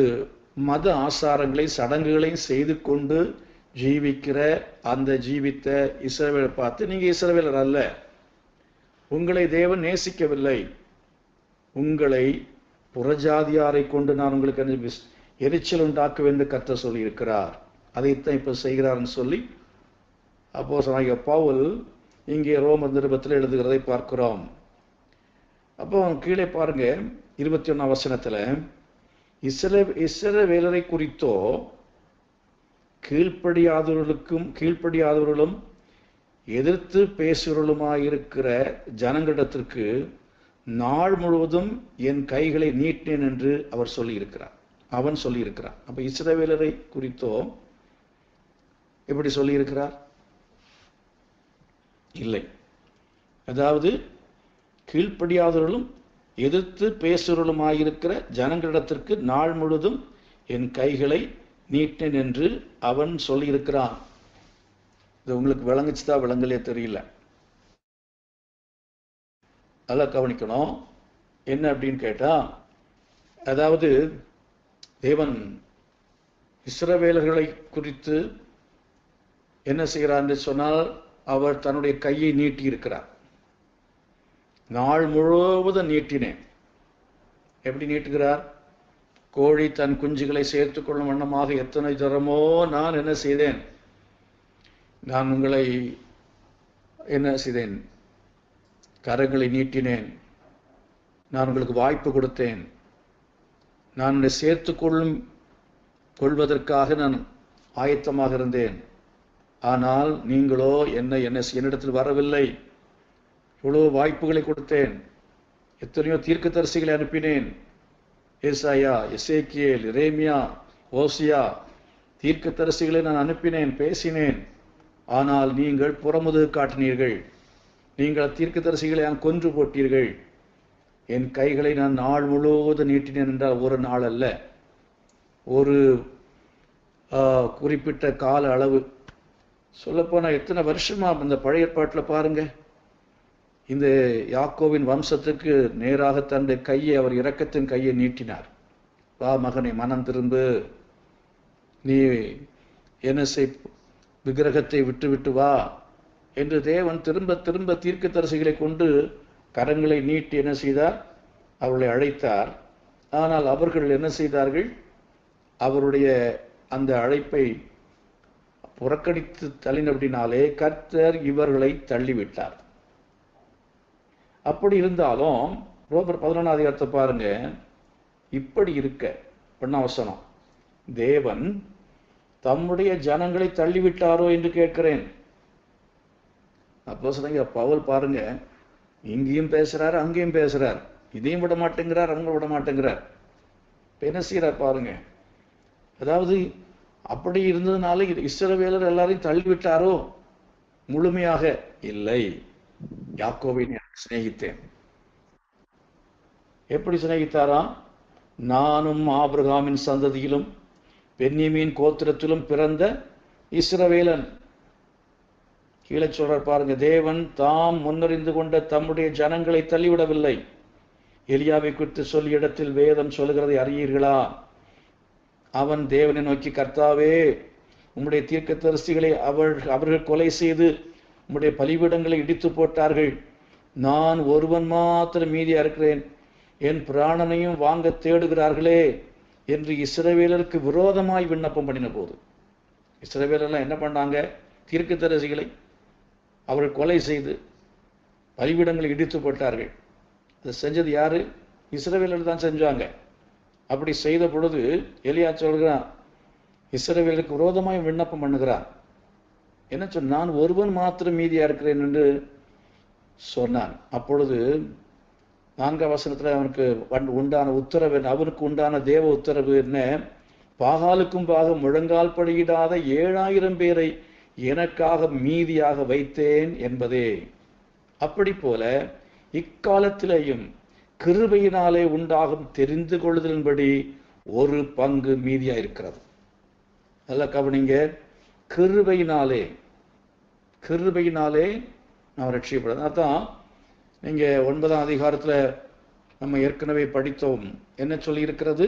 மத ஆசாரங்களை சடங்குகளையும் செய்து கொண்டு ஜீவிக்கிற அந்த ஜீவித்த இஸ்ரவேலை பார்த்து நீங்க இஸ்ரவேலர் அல்ல. உங்களை தேவன் நேசிக்கவில்லை. உங்களை புறஜாதியாரை கொண்டு நான் உங்களுக்கு எரிச்சல் உண்டாக்குவேன் என்று கர்த்தர் சொல்லியிருக்கிறார். அதைத்தான் இப்போ செய்கிறார்னு சொல்லி அப்போ சொன்னாங்க பவுல் இங்கே ரோமர் நிருபத்தில் எழுதுகிறதை பார்க்கிறோம். அப்போ கீழே பாருங்க இருபத்தி ஒன்னாம் வசனத்துல இசர இஸ்ரவேலரை குறித்தோ கீழ்ப்படியாதவர்களுக்கும் கீழ்ப்படியாதவர்களும் எதிர்த்து பேசுகிறவர்களுமாயிருக்கிற ஜனங்களிடத்திற்கு நாள் முழுவதும் என் கைகளை நீட்டினேன் என்று அவர் சொல்லியிருக்கிறார். அவன் சொல்லியிருக்கிறார் அப்ப இஸ்ரவேலரை குறித்தோ எப்படி சொல்லியிருக்கிறார்? இல்லை. அதாவது கீழ்ப்படியாதவர்களும் எதிர்த்து பேசுகிறவர்களுமாயிருக்கிற ஜனங்களிடத்திற்கு நாள் முழுதும் என் கைகளை நீட்டேன் என்று அவன் சொல்லியிருக்கிறான். இது உங்களுக்கு விளங்குச்சுதா விளங்கலே தெரியல. நல்லா கவனிக்கணும். என்ன அப்படின்னு கேட்டா அதாவது தேவன் இஸ்ரவேலர்களை குறித்து என்ன செய்கிறான்னு என்று சொன்னால் அவர் தன்னுடைய கையை நீட்டி இருக்கிறார். நாள் முழுவதும் நீட்டினேன். எப்படி நீட்டுகிறார்? கோழி தன் குஞ்சுகளை சேர்த்து கொள்ளும் வண்ணமாக எத்தனை தரமோ நான் என்ன செய்தேன்? நான் உங்களை என்ன செய்தேன்? கரங்களை நீட்டினேன். நான் உங்களுக்கு வாய்ப்பு கொடுத்தேன். நான் உன்னை சேர்த்து கொள்ளும் கொள்வதற்காக நான் ஆயத்தமாக இருந்தேன். ஆனால் நீங்களோ என்னை என்னை என்னிடத்தில் வரவில்லை. இவ்வளோ வாய்ப்புகளை கொடுத்தேன். எத்தனையோ தீர்க்கதரிசிகளை அனுப்பினேன். ஏசாயா எசேக்கியேல் இரேமியா ஓசியா தீர்க்கதரிசிகளை நான் அனுப்பினேன் பேசினேன். ஆனால் நீங்கள் புறமுது காட்டினீர்கள். நீங்கள் தீர்க்கதரிசிகளை நான் கொன்று போட்டீர்கள். என் கைகளை நான் நாள் முழுவதும் நீட்டினேன் என்றால் ஒரு நாள் அல்ல. ஒரு குறிப்பிட்ட கால அளவு. சொல்லப்போனால் எத்தனை வருஷமாக இந்த பழைய ஏற்பாட்டில் பாருங்கள் இந்த யாக்கோவின் வம்சத்துக்கு நேராக தன்னுடைய கையை அவர் இரக்கத்தின் கையை நீட்டினார். வா மகனை மனம் திரும்பு. நீ என்ன செய் விக்கிரகத்தை விட்டு விட்டு வா. என்று தேவன் திரும்ப திரும்ப தீர்க்கதரிசிகளை கொண்டு கரங்களை நீட்டி என்ன செய்தார்? அவர்களை அழைத்தார். ஆனால் அவர்கள் என்ன செய்தார்கள்? அவருடைய அந்த அழைப்பை புறக்கணித்து தள்ளினபடினாலே கர்த்தர் இவர்களை தள்ளிவிட்டார். அப்படி இருந்தாலும் ரோபர் பதினொன்றாம் அதிகாரத்தை பாருங்க. இப்படி இருக்க பெண்ணாவசனம். தேவன் தம்முடைய ஜனங்களை தள்ளிவிட்டாரோ என்று கேட்கிறேன். அப்போ சொன்னீங்க பவுல் பாருங்க இங்கேயும் பேசுறாரு அங்கேயும் பேசுறார். இதையும் விட மாட்டேங்கிறார் அவங்க விட மாட்டேங்கிறார். இப்ப என்ன பாருங்க. அதாவது அப்படி இருந்ததுனால இது இஸ்ரவேலர் எல்லாரையும் தள்ளிவிட்டாரோ? முழுமையாக இல்லை. யாக்கோவை சிநேகித்தேன். எப்படி சிநேகித்தாராம்? நானும் ஆபிரகாமின் சந்ததியிலும் பென்னிமீன் கோத்திரத்திலும் பிறந்த இஸ்ரவேலன். கீழே சொல்றார் பாருங்க தேவன் தாம் முன்னறிந்து கொண்ட தம்முடைய ஜனங்களை தள்ளிவிடவில்லை. எலியாவை குறித்து சொல்லிய இடத்தில் வேதம் சொல்லுகிறதை அறியீர்களா? அவன் தேவனை நோக்கி கர்த்தாவே உம்முடைய தீர்க்கதரிசிகளை அவள் அவர்கள் கொலை செய்து உம்முடைய பலிபீடங்களை இடித்து போட்டார்கள். நான் ஒருவன் மாத்திரம் மீதியா இருக்கிறேன் என் பிராணனையும் வாங்க தேடுகிறார்களே என்று இஸ்ரவேலருக்கு விரோதமாய் விண்ணப்பம் பண்ணின போது இஸ்ரவேலர்லாம் என்ன பண்ணாங்க? தீர்க்கதரிசிகளை அவர்கள் கொலை செய்து பலிபீடங்களை இடித்து போட்டார்கள். அதை செஞ்சது யார்? இஸ்ரவேலர் தான் செஞ்சாங்க. அப்படி செய்த பொழுது எலியா சொல்கிறான் இஸ்ரவேலுக்கு விரோதமாய் விண்ணப்பம் பண்ணுகிறான். என்ன சொன்ன நான் ஒருவன் மாத்திரம் மீதியாக இருக்கிறேன் என்று சொன்னான். அப்பொழுது நான்காம் வசனத்தில் அவனுக்கு வந்- உண்டான உத்தரவு என்ன? அவனுக்கு உண்டான தேவ உத்தரவு என்ன? பாகாலுக்கும் பாகம் முழங்கால் படியிடாத ஏழாயிரம் பேரை எனக்காக மீதியாக வைத்தேன் என்பதே. அப்படி போல இக்காலத்திலேயும் கிருபையினாலே உண்டாகும் தெரிந்து கொள்ளுதலின்படி ஒரு பங்கு மீதியா இருக்கிறது நல்லா கவனிங்க. கிருபையினாலே கிருபையினாலே நாம் ரட்சிக்கப்படுறது அதான் நீங்க ஒன்பதாம் அதிகாரத்துல நம்ம ஏற்கனவே படித்தோம். என்ன சொல்லி இருக்கிறது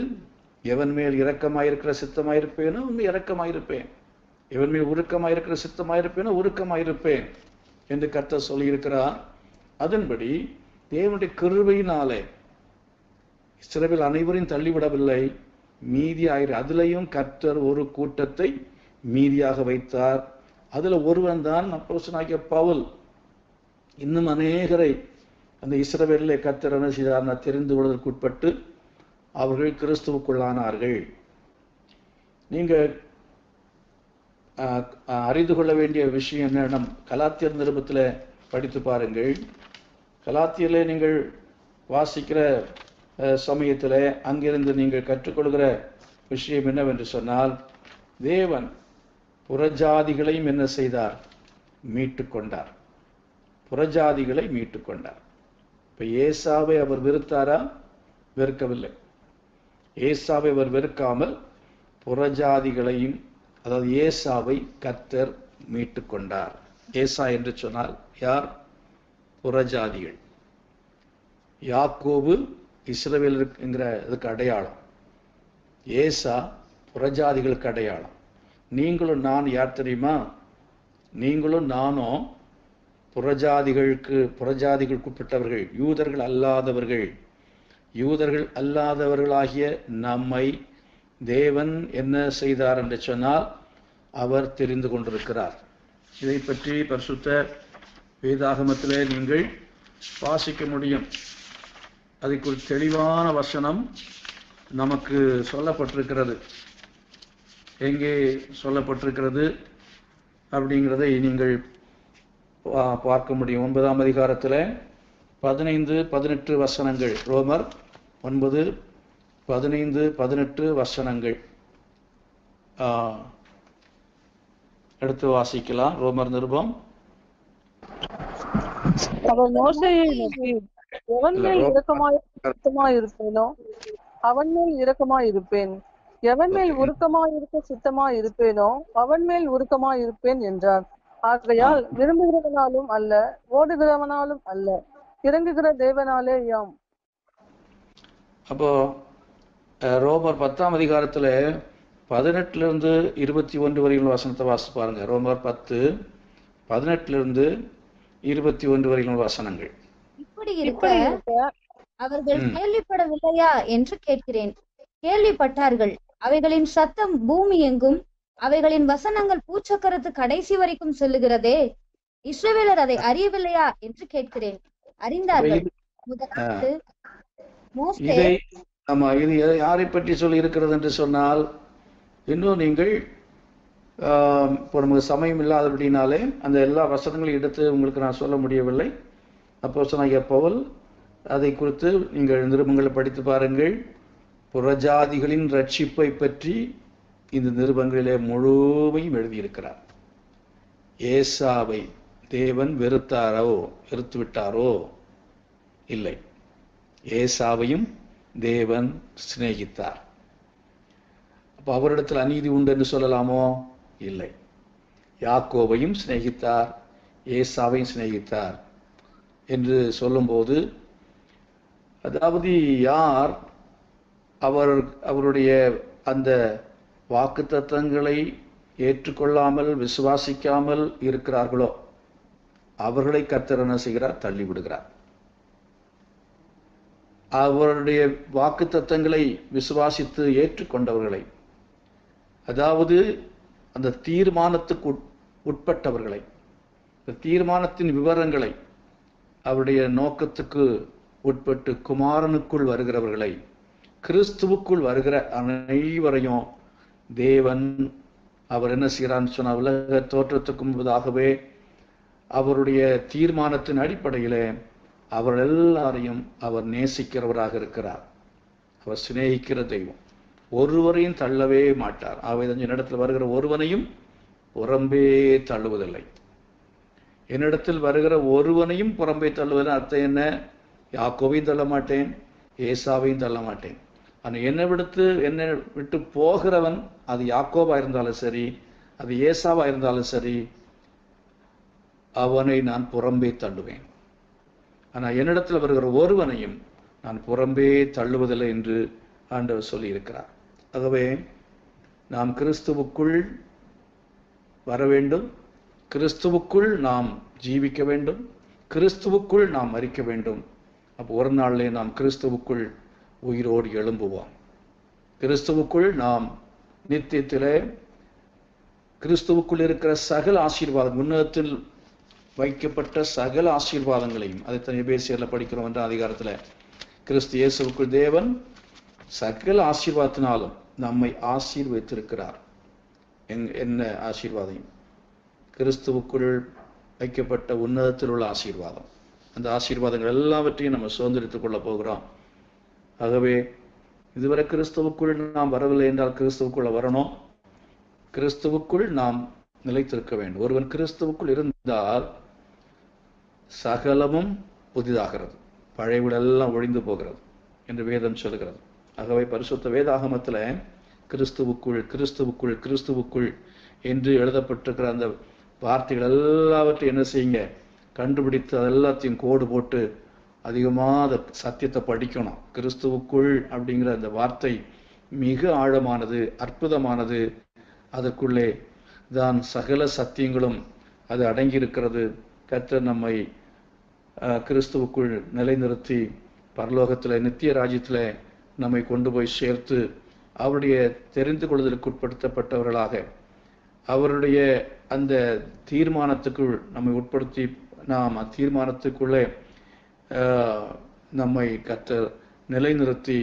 எவன் மேல் இரக்கமாயிருக்கிற சித்தமாயிருப்பேனோ உண்மை இரக்கமாயிருப்பேன். இவன் மேல் இருப்பேனோ உருக்கமாக உருக்கமாயிருப்பேன் என்று கர்த்தர் சொல்லியிருக்கிறார். அதன்படி தேவனுடைய கிருபையினாலே இஸ்ரவேல் அனைவரையும் தள்ளிவிடவில்லை. மீதி ஆயிரம் அதுலேயும் கர்த்தர் ஒரு கூட்டத்தை மீதியாக வைத்தார். அதில் ஒருவன் தான் அப்போசனாகிய பவுல் இன்னும் அநேகரை அந்த இஸ்ரவேலிலே கர்த்தர் என்ன நான் தெரிந்து கொள்வதற்கு உட்பட்டு அவர்கள் கிறிஸ்துவுக்குள்ளானார்கள். நீங்கள் அறிந்து கொள்ள வேண்டிய விஷயம் என்ன நம் கலாத்தியர் நிருபத்துல படித்து பாருங்கள். கலாத்தியில் நீங்கள் வாசிக்கிற சமயத்தில் அங்கிருந்து நீங்கள் கற்றுக்கொள்கிற விஷயம் என்னவென்று சொன்னால் தேவன் புறஜாதிகளையும் என்ன செய்தார்? மீட்டு கொண்டார். புறஜாதிகளை மீட்டு கொண்டார். இப்போ ஏசாவை அவர் வெறுத்தாரா? வெறுக்கவில்லை. ஏசாவை அவர் வெறுக்காமல் புறஜாதிகளையும் அதாவது ஏசாவை கர்த்தர் மீட்டு கொண்டார் ஏசா என்று சொன்னால் யார்? புறஜாதிகள். யாக்கோபு இஸ்ரவேல் இருக்குங்கிற அதுக்கு அடையாளம். ஏசா புறஜாதிகளுக்கு அடையாளம். நீங்களும் நான் யார் தெரியுமா? நீங்களும் நானும் புறஜாதிகளுக்கு புறஜாதிகளுக்குட்பட்டவர்கள் யூதர்கள் அல்லாதவர்கள். யூதர்கள் அல்லாதவர்களாகிய நம்மை தேவன் என்ன செய்தார் என்று சொன்னால் அவர் தெரிந்து கொண்டிருக்கிறார். இதை பற்றி பரிசுத்த வேதாகமத்திலே நீங்கள் வாசிக்க முடியும். அதுக்கு ஒரு தெளிவான வசனம் நமக்கு சொல்லப்பட்டிருக்கிறது. எங்கே சொல்லப்பட்டிருக்கிறது அப்படிங்கிறதை நீங்கள் பா- பார்க்க முடியும். ஒன்பதாம் அதிகாரத்தில் பதினைந்து பதினெட்டு வசனங்கள். ரோமர் ஒன்பது பதினைந்து பதினெட்டு வசனங்கள். எடுத்து வாசிக்கலாம். ரோமர் நிருபம். அவர் மோசையை நோக்கி எவன் மேல் இல்ல, இரக்கமாய் சித்தமாய் இருப்பேனோ அவன் மேல் இரக்கமாய் இருப்பேன் எவன் மேல் Okay. உருக்கமாய் இருக்க சித்தமாய் இருப்பேனோ அவன் மேல் உருக்கமாய் இருப்பேன் என்றார். ஆகையால் விரும்புகிறவனாலும் அல்ல ஓடுகிறவனாலும் அல்ல இறங்குகிற தேவனாலே யாம் அப்போ ரோமர் பத்தாம் அதிகாரத்துல பதினெட்டுல இருந்து இருபத்தி ஒன்று வரையிலும் வசனத்தை வாசித்து பாருங்க. ரோமர் பத்து பதினெட்டுல இருந்து இருபத்தி ஒன்று வரையிலும் வசனங்கள். இப்படி இருக்க அவர்கள். கேள்விப்படவில்லையா என்று கேட்கிறேன். கேள்விப்பட்டார்கள். அவைகளின் சத்தம் பூமி எங்கும் அவைகளின் வசனங்கள் பூச்சக்கரத்து கடைசி வரைக்கும் சொல்லுகிறதே. இஸ்ரவேலர் அதை அறியவில்லையா என்று கேட்கிறேன். அறிந்தார்கள். முதலாவது மோசே ஆமாம் இது யாரை பற்றி சொல்லி இருக்கிறது என்று சொன்னால் இன்னும் நீங்கள் இப்போ நமக்கு சமயம் இல்லாதபடினாலே அந்த எல்லா வசனங்களையும் எடுத்து உங்களுக்கு நான் சொல்ல முடியவில்லை. அப்போ சொன்னாங்க பவுல் அதை குறித்து நீங்கள் நிருபங்களை படித்து பாருங்கள். புறஜாதிகளின் ரட்சிப்பை பற்றி இந்த நிருபங்களிலே முழுமையும் எழுதியிருக்கிறார். ஏசாவை தேவன் வெறுத்தாரோ வெறுத்து விட்டாரோ இல்லை. ஏசாவையும் தேவன் சிநேகித்தார். அப்போ அவரிடத்தில் அநீதி உண்டு என்று சொல்லலாமோ? இல்லை. யாக்கோவையும் சிநேகித்தார் ஏசாவையும் சிநேகித்தார் என்று சொல்லும்போது அதாவது யார் அவர் அவருடைய அந்த வாக்குத்தத்தங்களை ஏற்றுக்கொள்ளாமல் விசுவாசிக்காமல் இருக்கிறார்களோ அவர்களை கர்த்தர் என்ன செய்கிறார்? தள்ளிவிடுகிறார். அவருடைய அவருடைய வாக்குத்தத்தங்களை விசுவாசித்து ஏற்றுக்கொண்டவர்களை அதாவது அந்த தீர்மானத்துக்கு உட்- உட்பட்டவர்களை இந்த தீர்மானத்தின் விவரங்களை அவருடைய நோக்கத்துக்கு உட்பட்டு குமாரனுக்குள் வருகிறவர்களை கிறிஸ்துவுக்குள் வருகிற அனைவரையும் தேவன் அவர் என்ன செய்கிறான்னு சொன்னால் உலக தோற்றத்துக்கு முன்பதாகவே அவருடைய தீர்மானத்தின் அடிப்படையிலே அவர் எல்லாரையும் அவர் நேசிக்கிறவராக இருக்கிறார். அவர் சிநேகிக்கிற தெய்வம். ஒருவரையும் தள்ளவே மாட்டார். ஆவேதஞ்சு என்னிடத்தில் வருகிற ஒருவனையும் புறம்பே தள்ளுவதில்லை. என்னிடத்தில் வருகிற ஒருவனையும் புறம்பே தள்ளுவதில் அர்த்தம் என்ன? யாக்கோவையும் தள்ள மாட்டேன் ஏசாவையும் தள்ள மாட்டேன். ஆனால் என்னை விடுத்து என்னை விட்டு போகிறவன் அது யாக்கோபா இருந்தாலும் சரி அது ஏசாவா இருந்தாலும் சரி அவனை நான் புறம்பே தள்ளுவேன். ஆனால் என்னிடத்தில் வருகிற ஒருவனையும் நான் புறம்பே தள்ளுவதில்லை என்று ஆண்டவர் சொல்லியிருக்கிறார். ஆகவே நாம் கிறிஸ்துவுக்குள் வர வேண்டும். கிறிஸ்துவுக்குள் நாம் ஜீவிக்க வேண்டும். கிறிஸ்துவுக்குள் நாம் மறிக்க வேண்டும். அப்போ ஒரு நாளிலே நாம் கிறிஸ்துவுக்குள் உயிரோடு எழும்புவோம். கிறிஸ்துவுக்குள் நாம் நித்தியத்திலே கிறிஸ்துவுக்குள் இருக்கிற சகல ஆசீர்வாதம் உன்னதத்தில் வைக்கப்பட்ட சகல ஆசீர்வாதங்களையும் அதை தனி பேசியர்ல படிக்கிறோம் என்ற அதிகாரத்தில் கிறிஸ்து இயேசுவுக்குள் தேவன் சகல ஆசீர்வாதத்தினாலும் நம்மை ஆசீர்வதித்திருக்கிறார் எங் என்ன ஆசீர்வாதம்? கிறிஸ்துவுக்குள் வைக்கப்பட்ட உன்னதத்தில் உள்ள ஆசீர்வாதம். அந்த ஆசீர்வாதங்கள் எல்லாவற்றையும் நம்ம சுதந்திரித்துக் கொள்ள போகிறோம். ஆகவே இதுவரை கிறிஸ்துவுக்குள் நாம் வரவில்லை என்றால் கிறிஸ்துவுக்குள்ள வரணும். கிறிஸ்துவுக்குள் நாம் நிலைத்திருக்க வேண்டும். ஒருவன் கிறிஸ்துவுக்குள் இருந்தால் சகலமும் புதிதாகிறது. பழையவிடெல்லாம் ஒழிந்து போகிறது என்று வேதம் சொல்கிறது ஆகவே பரிசுத்த வேதாகமத்தில் கிறிஸ்துவுக்குள் கிறிஸ்துவுக்குள் கிறிஸ்துவுக்குள் என்று எழுதப்பட்டிருக்கிற அந்த வார்த்தைகள் எல்லாவற்றையும் என்ன செய்யுங்க? கண்டுபிடித்து அது எல்லாத்தையும் கோடு போட்டு அதிகமாக அந்த சத்தியத்தை படிக்கணும். கிறிஸ்துவுக்குள் அப்படிங்கிற அந்த வார்த்தை மிக ஆழமானது அற்புதமானது. அதற்குள்ளே தான் சகல சத்தியங்களும் அது அடங்கியிருக்கிறது. கர்த்தர் நம்மை அஹ், கிறிஸ்துவுக்குள் நிலைநிறுத்தி பரலோகத்தில் நித்திய ராஜ்யத்தில் நம்மை கொண்டு போய் சேர்த்து அவருடைய தெரிந்து கொள்வதற்கு உட்படுத்தப்பட்டவர்களாக அவருடைய அந்த தீர்மானத்துக்குள் நம்மை உட்படுத்தி நாம் அத்தீர்மானத்துக்குள்ளே ஆஹ், நம்மை கர்த்தர் நிலைநிறுத்தி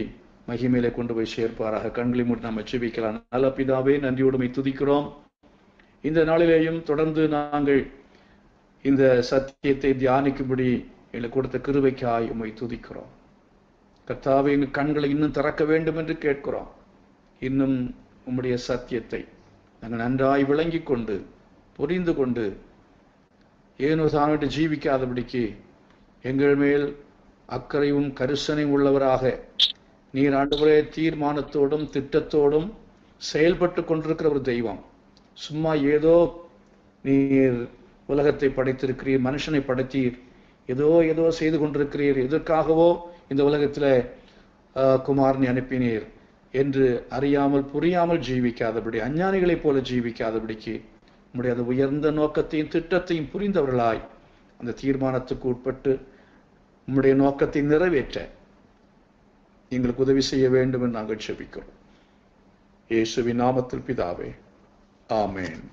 மகிமையிலே கொண்டு போய் சேர்ப்பாராக. கண்களை மூடி நாம் ஜெபிக்கலாம். நல்ல பிதாவே நன்றியோடுமை துதிக்கிறோம். இந்த நாளிலேயும் தொடர்ந்து நாங்கள் இந்த சத்தியத்தை தியானிக்கும்படி எங்களுக்கு கொடுத்த கிருவைக்காய் உம்மை துதிக்கிறோம். கர்த்தாவை எங்கள் கண்களை இன்னும் திறக்க வேண்டும் என்று கேட்கிறோம். இன்னும் உம்முடைய சத்தியத்தை நாங்கள் நன்றாய் விளங்கிக் கொண்டு புரிந்து கொண்டு ஏனோ தானிட்டு ஜீவிக்காதபடிக்கு எங்கள் மேல் அக்கறையும் கரிசனையும் உள்ளவராக நீர் ஆண்டவரே தீர்மானத்தோடும் திட்டத்தோடும் செயல்பட்டு கொண்டிருக்கிற ஒரு தெய்வம். சும்மா ஏதோ நீர் உலகத்தை படைத்திருக்கிறீர் மனுஷனை படைத்தீர். ஏதோ ஏதோ செய்து கொண்டிருக்கிறீர். எதற்காகவோ இந்த உலகத்தில் குமாரனை அனுப்பினீர் என்று அறியாமல் புரியாமல் ஜீவிக்காதபடி அஞ்ஞானிகளைப் போல ஜீவிக்காதபடிக்கு நம்முடைய அந்த உயர்ந்த நோக்கத்தையும் திட்டத்தையும் புரிந்தவர்களாய் அந்த தீர்மானத்துக்கு உட்பட்டு நம்முடைய நோக்கத்தை நிறைவேற்ற எங்களுக்கு உதவி செய்ய வேண்டும் என்று நாங்கள் செபிக்கிறோம். இயேசுவின் நாமத்தில் பிதாவே ஆமேன்.